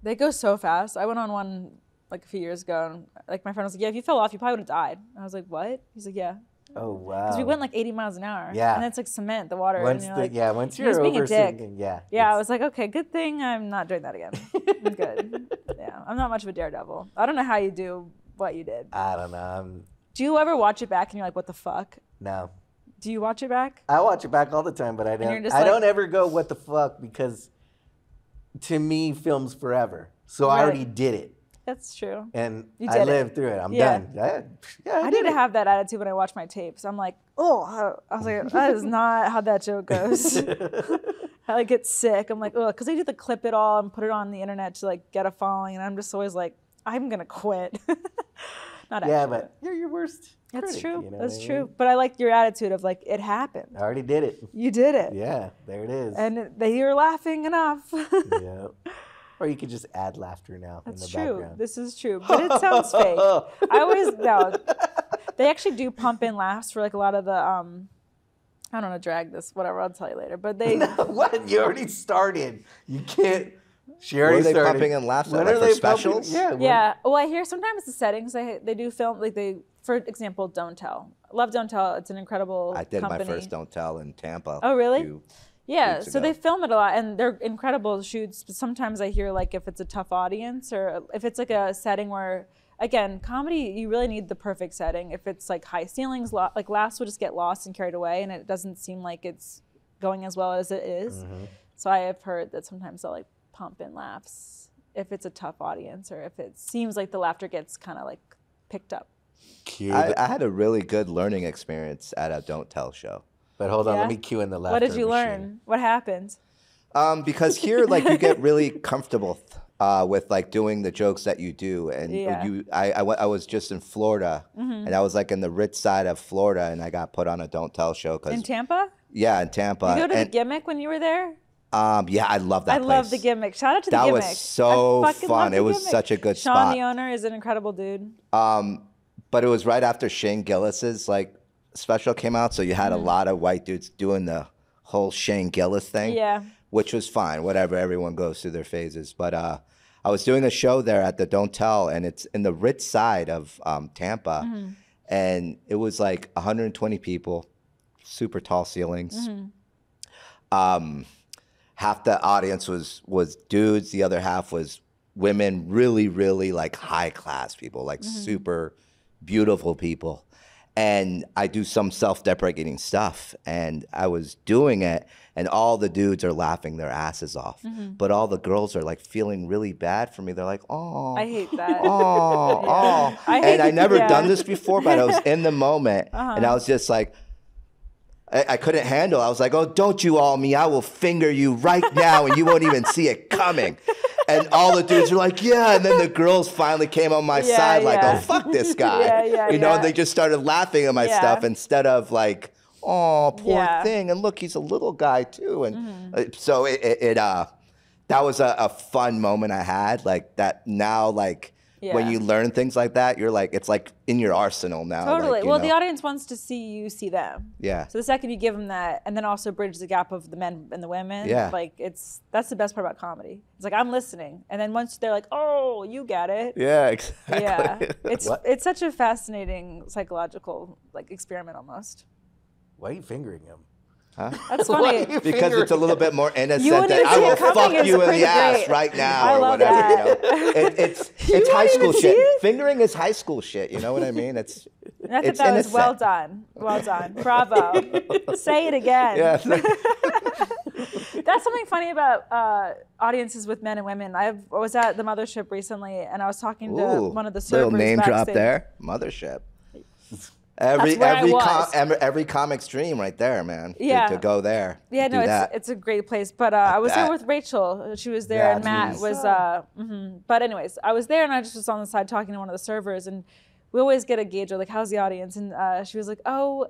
They go so fast. I went on one like a few years ago, and like my friend was like, "Yeah, if you fell off, you probably would have died." I was like, "What?" He's like, "Yeah," oh wow. because we went like 80 miles an hour. Yeah. and it's like cement, the water. once the, like, yeah, once you're was being a over sinking, yeah. Yeah, I was like, okay, good thing I'm not doing that again. I'm good. Yeah, I'm not much of a daredevil. I don't know how you do what you did. I don't know. I'm, Do you ever watch it back and you're like, what the fuck? no. Do you watch it back? I watch it back all the time, but I don't. just I don't ever go what the fuck because to me, film's forever. So I already did it, That's true. and You I did it. lived through it. I'm Yeah. done. I, yeah, I, I did it. have that attitude when I watch my tapes. I'm like, oh, I was like, that is not how that joke goes. I like get sick. I'm like, oh, because they do the clip it all and put it on the internet to like get a following, and I'm just always like, I'm gonna quit. not Yeah, actually. but you're your worst. that's critic, true. you know that's I true. mean? But I like your attitude of like, it happened. I already did it. You did it. Yeah, there it is. And they you're laughing enough. yeah. Or you could just add laughter now That's in the true. background. This is true, but it sounds fake. I always no. They actually do pump in laughs for like a lot of the um. I don't know, drag this, whatever. I'll tell you later. But they, no, what? You already started. You can't. She Where already are they started. pumping in laughs at, When like, are for they pumping- specials? Yeah. when- yeah. Well, I hear sometimes the settings they they do film like they, for example, Don't Tell. Love Don't Tell. It's an incredible. I did company. my first Don't Tell in Tampa. Oh, really? few- Yeah, weeks so they film it a lot, and they're incredible shoots. But sometimes I hear like if it's a tough audience or if it's like a setting where, again, comedy you really need the perfect setting. If it's like high ceilings, lo- like laughs will just get lost and carried away, and it doesn't seem like it's going as well as it is. Mm-hmm. So I have heard that sometimes they'll like pump in laughs if it's a tough audience or if it seems like the laughter gets kind of like picked up. Cue I, I had a really good learning experience at a Don't Tell show. But hold on, Yeah? let me cue in the laughter what did you machine. learn? What happened? Um, because here, like, you get really comfortable uh, with like doing the jokes that you do, and Yeah. you, I, I, I was just in Florida, Mm-hmm. and I was like in the rich side of Florida, and I got put on a Don't Tell show because In Tampa? yeah, in Tampa. You go to and, the gimmick when you were there? um, yeah, I love that. I love the gimmick. Shout out to the That gimmick. was so I fucking love fun. It was gimmick. such a good Sean, spot. the owner, is an incredible dude. Um, but it was right after Shane Gillis's like special came out, so you had a lot of white dudes doing the whole Shane Gillis thing. Yeah. Which was fine. Whatever, everyone goes through their phases. But uh, I was doing a show there at the Don't Tell, and it's in the rich side of um, Tampa, and it was like 120 people, super tall ceilings. Um, half the audience was was dudes, the other half was women, really, really like high class people, like super beautiful people. And I do some self deprecating stuff. And I was doing it, and all the dudes are laughing their asses off. But all the girls are like feeling really bad for me. They're like, oh, I hate that. oh, oh. I and I never yeah. done this before, but I was in the moment Uh-huh. and I was just like, I, I couldn't handle. I was like, "Oh, don't you all me? I will finger you right now, and you won't even see it coming." And all the dudes were like, "Yeah," and then the girls finally came on my Yeah, side, like, yeah. "Oh, fuck this guy," Yeah, yeah, you know. And they just started laughing at my stuff instead of like, "Oh, poor. Mm-hmm. thing," and look, he's a little guy too, and uh, so it, it, it uh, that was a, a fun moment I had, like that. Now, like. When you learn things like that, you're like, it's like in your arsenal now. Totally. you well, know. the audience wants to see you see them. Yeah. So the second you give them that, and then also bridge the gap of the men and the women. Yeah. Like it's that's the best part about comedy. It's like I'm listening, and then once they're like, "Oh, you get it." Yeah, exactly. Yeah. It's What? it's such a fascinating psychological like experiment almost. Why are you fingering him? That's funny. because it's a little bit more innocent. wouldn't than, even I will fuck you in pretty the ass right now I or love whatever. that. You know, it, it's it's high school shit. it? Fingering is high school shit. You know what I mean? It's And I thought It's that was well done. Well done. Bravo. Say it again. yeah. That's something funny about uh, audiences with men and women. I've, I was at the mothership recently, and I was talking to Ooh, one of the servers little name drop there. Mothership. Every every com- every, every comic's dream right there, man. to- Yeah. To, go there. Yeah, no, it's, it's a great place. But uh, I was there with Rachel. She was there, and Matt what's was. Uh, mhm. But anyways, I was there, and I just was on the side talking to one of the servers, and we always get a gauge of like, how's the audience? And uh, she was like, oh,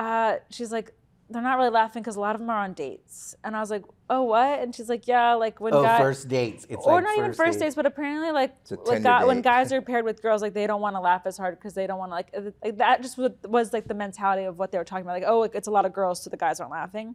uh, she's like, they're not really laughing because a lot of them are on dates. And I was like, oh, what? And she's like, yeah, like when Oh, guys. first dates. It's or like not even first dates, but apparently, like, like guy- when guys are paired with girls, like they don't want to laugh as hard because they don't want to like, uh, like that. Just was, was like the mentality of what they were talking about. Like, oh, like, it's a lot of girls, so the guys aren't laughing,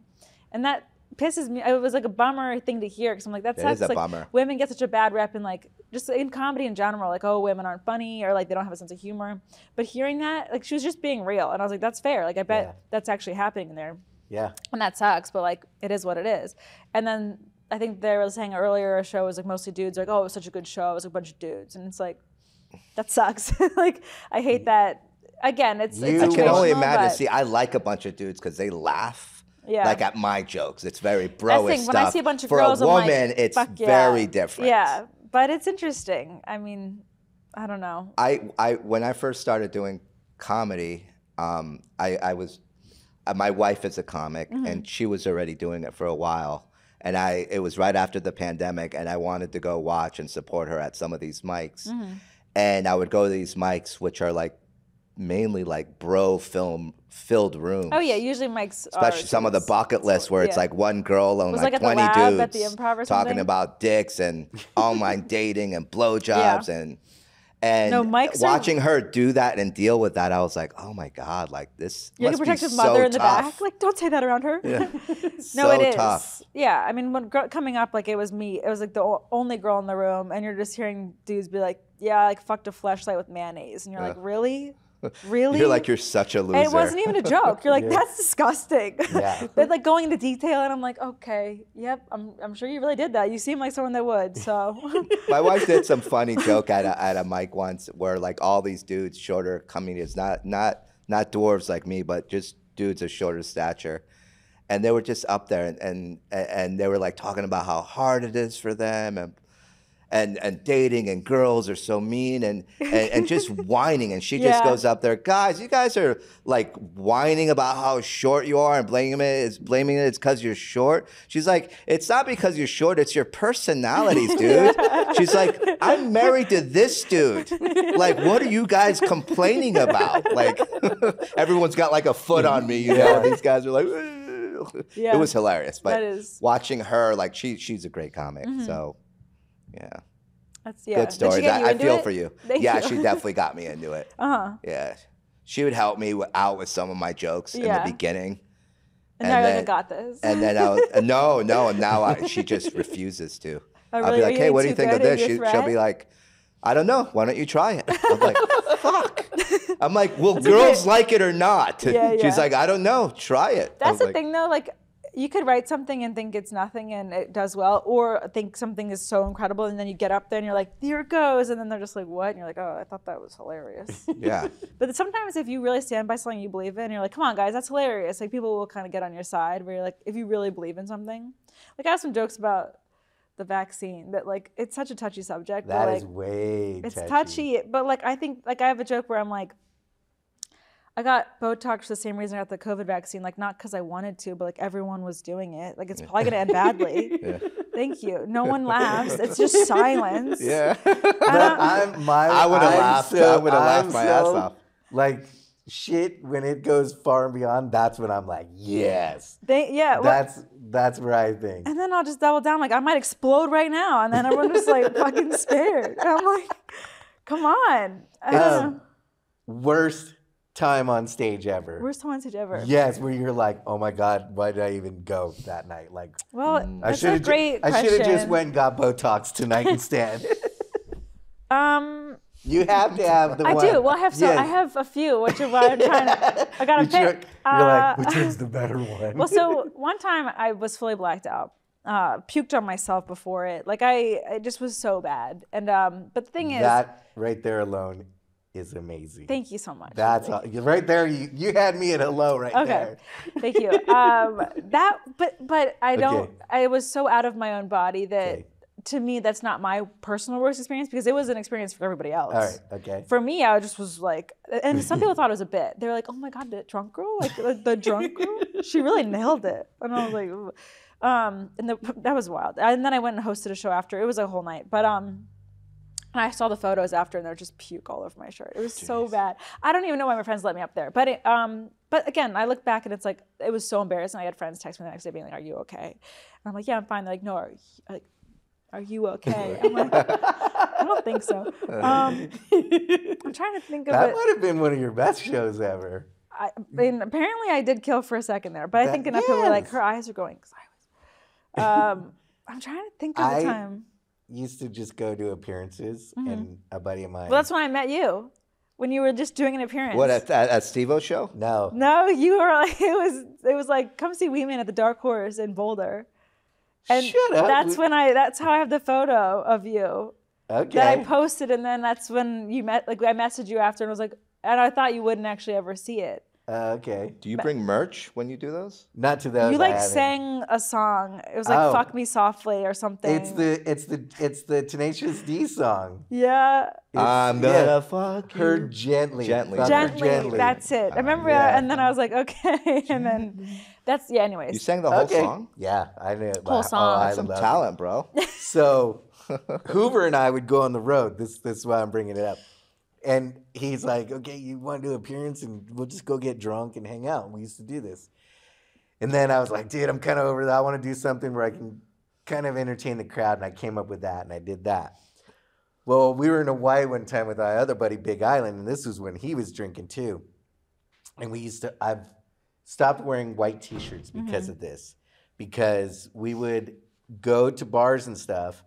and that pisses me. It was like a bummer thing to hear because I'm like, that sucks. like, bummer. Women get such a bad rep in like just in comedy in general. Like, oh, women aren't funny or like they don't have a sense of humor. But hearing that, like, she was just being real, and I was like, that's fair. Like, I bet Yeah. that's actually happening in there Yeah. and that sucks but like it is what it is and then i think they were saying earlier a show was like mostly dudes like oh it was such a good show it was a bunch of dudes and it's like that sucks like i hate mm. that again it's, it's You- I can only imagine. but See, I like a bunch of dudes because they laugh. Yeah. Like at my jokes, it's very bro stuff. when i see a bunch of For girls a woman, like, it's yeah. very different. yeah but it's interesting i mean i don't know I, I when I first started doing comedy, um, I, I was uh, my wife is a comic Mm-hmm. and she was already doing it for a while. And I it was right after the pandemic and I wanted to go watch and support her at some of these mics. Mm-hmm. And I would go to these mics which are like mainly like bro film filled rooms. oh yeah usually mike's Especially some of the bucket lists where it's yeah. like one girl and like, like at the 20 lab dudes at the Improv or talking something? about dicks and online dating and blowjobs and and No, Mike's are- watching her do that and deal with that, I was like, oh my god, like this you like a must be protective so mother in the tough. back like don't say that around her so no, it is. tough. Yeah, I mean, when gr- coming up, like it was me. It was like the o- only girl in the room, and you're just hearing dudes be like, "Yeah, I, like fucked a flashlight with mayonnaise," and you're like, "Really, really?" You're like you're such a loser. And it wasn't even a joke. You're like, "That's disgusting." Yeah. but like going into detail, and I'm like, "Okay, yep, I'm, I'm sure you really did that. You seem like someone that would." So, My wife did some funny joke at a, at a mic once where like all these dudes, shorter comedians, not not not dwarves like me, but just dudes of shorter stature, and they were just up there and and and they were like talking about how hard it is for them and. And, and dating and girls are so mean and, and, and just whining and she just goes up there guys you guys are like whining about how short you are and blaming it is blaming it it's because you're short she's like it's not because you're short it's your personalities dude. She's like i'm married to this dude. Like what are you guys complaining about? Like everyone's got like a foot on me you know? These guys are like Yeah. it was hilarious but That is- watching her like she she's a great comic mm-hmm. so yeah that's yeah. good stories I, I feel it? for you Thank yeah you. she definitely got me into it Uh-huh. yeah she would help me out with some of my jokes in the beginning And, now you're then- "I got this." and then I was, uh, no, no, and now I, she just refuses to. Oh, I'll be like, hey, what do you think of this? She, she'll be like, I don't know. Why don't you try it? I'm like, fuck. I'm like, well, girls like it or not. Yeah, yeah. She's like, I don't know. Try it. That's the like, thing, though. Like, you could write something and think it's nothing and it does well, or think something is so incredible and then you get up there and you're like, "Here it goes," and then they're just like, "What?" And you're like, "Oh, I thought that was hilarious." Yeah. but sometimes if you really stand by something you believe in, you're like, "Come on, guys, that's hilarious." Like people will kind of get on your side where you're like, if you really believe in something. Like I have some jokes about the vaccine that like it's such a touchy subject. That like, is way it's touchy. touchy, but like I think like I have a joke where I'm like, I got Botox for the same reason I got the COVID vaccine, like not because I wanted to, but like everyone was doing it. Like it's probably gonna end badly. Thank you. No one laughs. It's just silence. Yeah. But I'm my. I would've laughed. So, I would've laughed I'm my ass off. Like shit when it goes far and beyond. That's when I'm like, yes. They, yeah. well- That's that's where I think. and then I'll just double down, like I might explode right now, and then everyone's just like fucking scared. And I'm like, come on. Um. Worst time on stage ever. Worst time on stage ever. Yes, where you're like, oh my god, why did I even go that night? Like, Well, I that's should a have. great I should have just went and got Botox tonight instead. Um, you have to have the I one. do. Well, I have so I have a few, which is why I'm trying to. I got Which pick. you're, you're like, Uh, which is the better one? well, so one time I was fully blacked out, uh, puked on myself before it. Like I, it just was so bad. And um, but the thing is, that right there alone is amazing. thank you so much. That's all, right there. You you had me at hello right Okay, there. thank you. Um, that, but but I don't. Okay. I was so out of my own body that. Okay. To me, that's not my personal worst experience because it was an experience for everybody else. All right. Okay. For me, I just was like, and some people thought it was a bit. They were like, "Oh my god, the drunk girl, like the, the drunk girl, she really nailed it." And I was like, um, and the, that was wild. And then I went and hosted a show after. It was a whole night, but um, And I saw the photos after, and they're just puke all over my shirt. It was so bad. I don't even know why my friends let me up there. But it, um, but again, I look back and it's like it was so embarrassing. I had friends text me the next day being like, "Are you okay?" And I'm like, "Yeah, I'm fine." They're like, "No, are you, like, are you okay?" I'm like, "I don't think so." Um, I'm trying to think of That it. might have been one of your best shows ever. I, I mean, apparently I did kill for a second there, but I think enough people were like, her eyes are going sideways. Um, I'm trying to think of I- the time. Used to just go to appearances, and a buddy of mine. Mm-hmm. Well, that's when I met you, when you were just doing an appearance. What at, at, at Steve-O's show? no, No, you were like it was. It was like come see Weeman at the Dark Horse in Boulder, and Shut up. that's when I. That's how I have the photo of you okay. that I posted, and then that's when you met. Like I messaged you after, and was like, and I thought you wouldn't actually ever see it. Uh, okay. Do you bring merch when you do those? Not to those. you like sang a song. It was like Oh. "Fuck Me Softly" or something. It's the it's the it's the Tenacious D song. yeah. It's- I'm yeah, gonna fuck you. her gently. Gently. Fuck her Gently, that's it. I remember, yeah. and then I was like, okay, and then that's yeah. Anyways, You sang the whole Okay. song? Yeah, I knew it. Whole Oh. I Some love it. talent, bro. So Hoover and I would go on the road. This this is why I'm bringing it up. And he's like, "Okay, you want to do appearance, and we'll just go get drunk and hang out." We used to do this. And then I was like, "Dude, I'm kind of over that. I want to do something where I can kind of entertain the crowd." And I came up with that, and I did that. Well, we were in Hawaii one time with our other buddy, Big Island, and this was when he was drinking too. And we used to, I've stopped wearing white t shirts because mm-hmm. of this, because we would go to bars and stuff,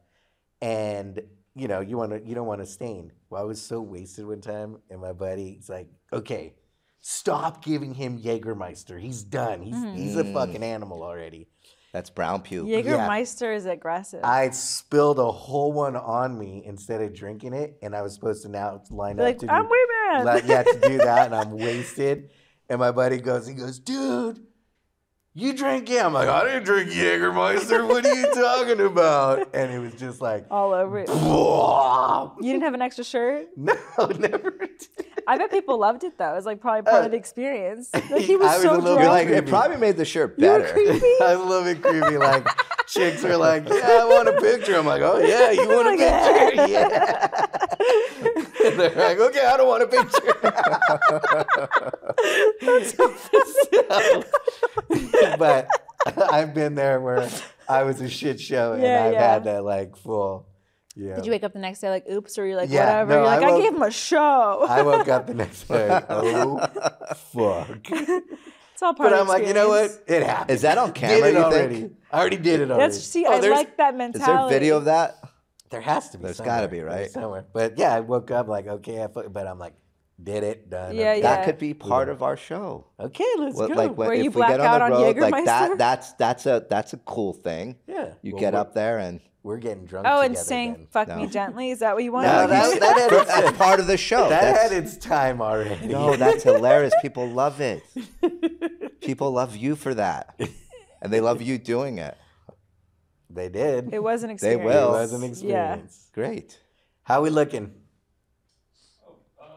and you know, you want to, you don't want to stain. Well, I was so wasted one time, and my buddy's like, okay, stop giving him Jägermeister. He's done. He's, mm-hmm. he's a fucking animal already. That's brown puke. Jägermeister is aggressive. I spilled a whole one on me instead of drinking it, and I was supposed to now line You're up like, to I'm do, Weeman. like, yeah, to do that, and I'm wasted. And my buddy goes, he goes, dude, you drink yeah. I'm like, I didn't drink Jägermeister. What are you talking about? And it was just like, all over it. You didn't have an extra shirt? No never. did. I bet people loved it though. It was like probably part Uh, of the experience. Like he was, I was so a little drunk. Like, it probably made the shirt were better. creepy. I was a little bit creepy. Like chicks are like, yeah, I want a picture. I'm like, oh yeah, you want a picture? Yeah. They're like, okay, I don't want a picture. So- but I've been there where I was a shit show and Yeah, I've yeah. had that like full. Yeah. Did you wake up the next day like, oops, or you're like, Yeah, whatever? no, you're like, I I, gave him a show. I woke up the next day. like, Oh fuck! it's all part But of But I'm like, you know what? It happened. Is that on Did camera, it you already. think? I already did it already. That's see, Oh, I like that mentality. Is there a video of that? There has to be. There's somewhere. gotta be, right? There's Somewhere. But yeah, I woke up like, okay, I fu- but I'm like, did it, done. Yeah, okay. yeah. That could be part of our show. Okay, let's Well, go. like when, Where if you we get black on out the on road, like that, that's that's a that's a cool thing. yeah, You Well, get up there and We're getting drunk. Oh, and together sing then. "Fuck No. Me Gently." Is that what you want? No, you that- that had that's part of the show. That That's- had its time already. no, that's hilarious. People love it. People love you for that, and they love you doing it. they did. It was an experience. They experience. will. It was an experience. Yeah. Great. How we looking? Um,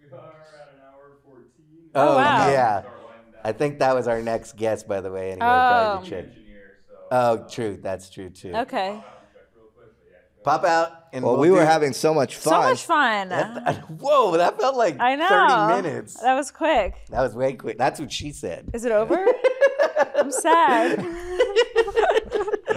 we are at an hour 14. Oh, oh, wow. yeah. Start winding down. I think that was our next guest, by the way. Anyway, Oh. probably the chick. Engineer, so Oh, true. That's true too. Okay. real quick, but yeah. Pop out and Well, we'll we were do- having so much fun. So much fun. Whoa, that felt like I know. 30 minutes. That was quick. That was way quick. That's what she said. Is it over? I'm sad.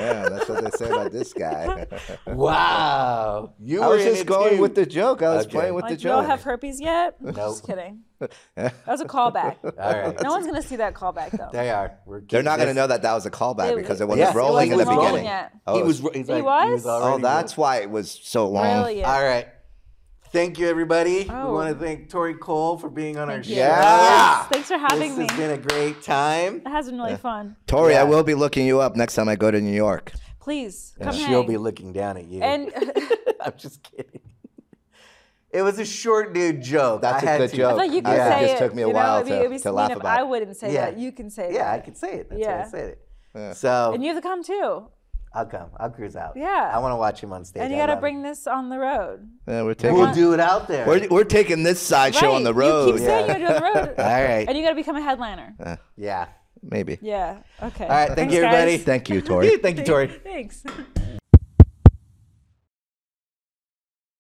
Yeah, that's what they say about this guy. Wow. You I were was just going too. with the joke. I was Okay. playing with Like, the you don't joke. have herpes yet? Nope. Just kidding. That was a callback. All right. No one's gonna see that callback though. They are. We're They're not going to know that that was a callback It- because it wasn't Yes, it rolling in the wasn't rolling beginning. yet. Oh, He was. He's He like, was? Oh, already that's why it was so long. Brilliant. All right. Thank you, everybody. Oh. We want to thank Torey Cole for being on our Thank show. you. Yeah. Thanks for having This me. This has been a great time. It has been really fun. Torey, Yeah. I will be looking you up next time I go to New York. Please come She'll hang. be looking down at you. and I'm just kidding. It was a short dude joke. That's I a had good to- joke. I thought you could I- it say just took me a you know, while it'd be, to- it'd be to so laugh mean if about I wouldn't say Yeah. that. You can say it. Yeah, that. I could say it. That's why Yeah. I said it. Yeah. So And you have to come too. I'll come. I'll cruise out. Yeah. I want to watch him on stage. And you got to bring him. this on the road. Yeah, we're taking We'll do it out there. we're, we're taking this sideshow on the Right. road. You keep saying Yeah. you're doing the road. All right. And you got to become a headliner. Uh, yeah. Maybe. Yeah. Okay. All right. Thank Thanks, you, everybody. guys. Thank you, Torey. Thank you, Torey. Thanks.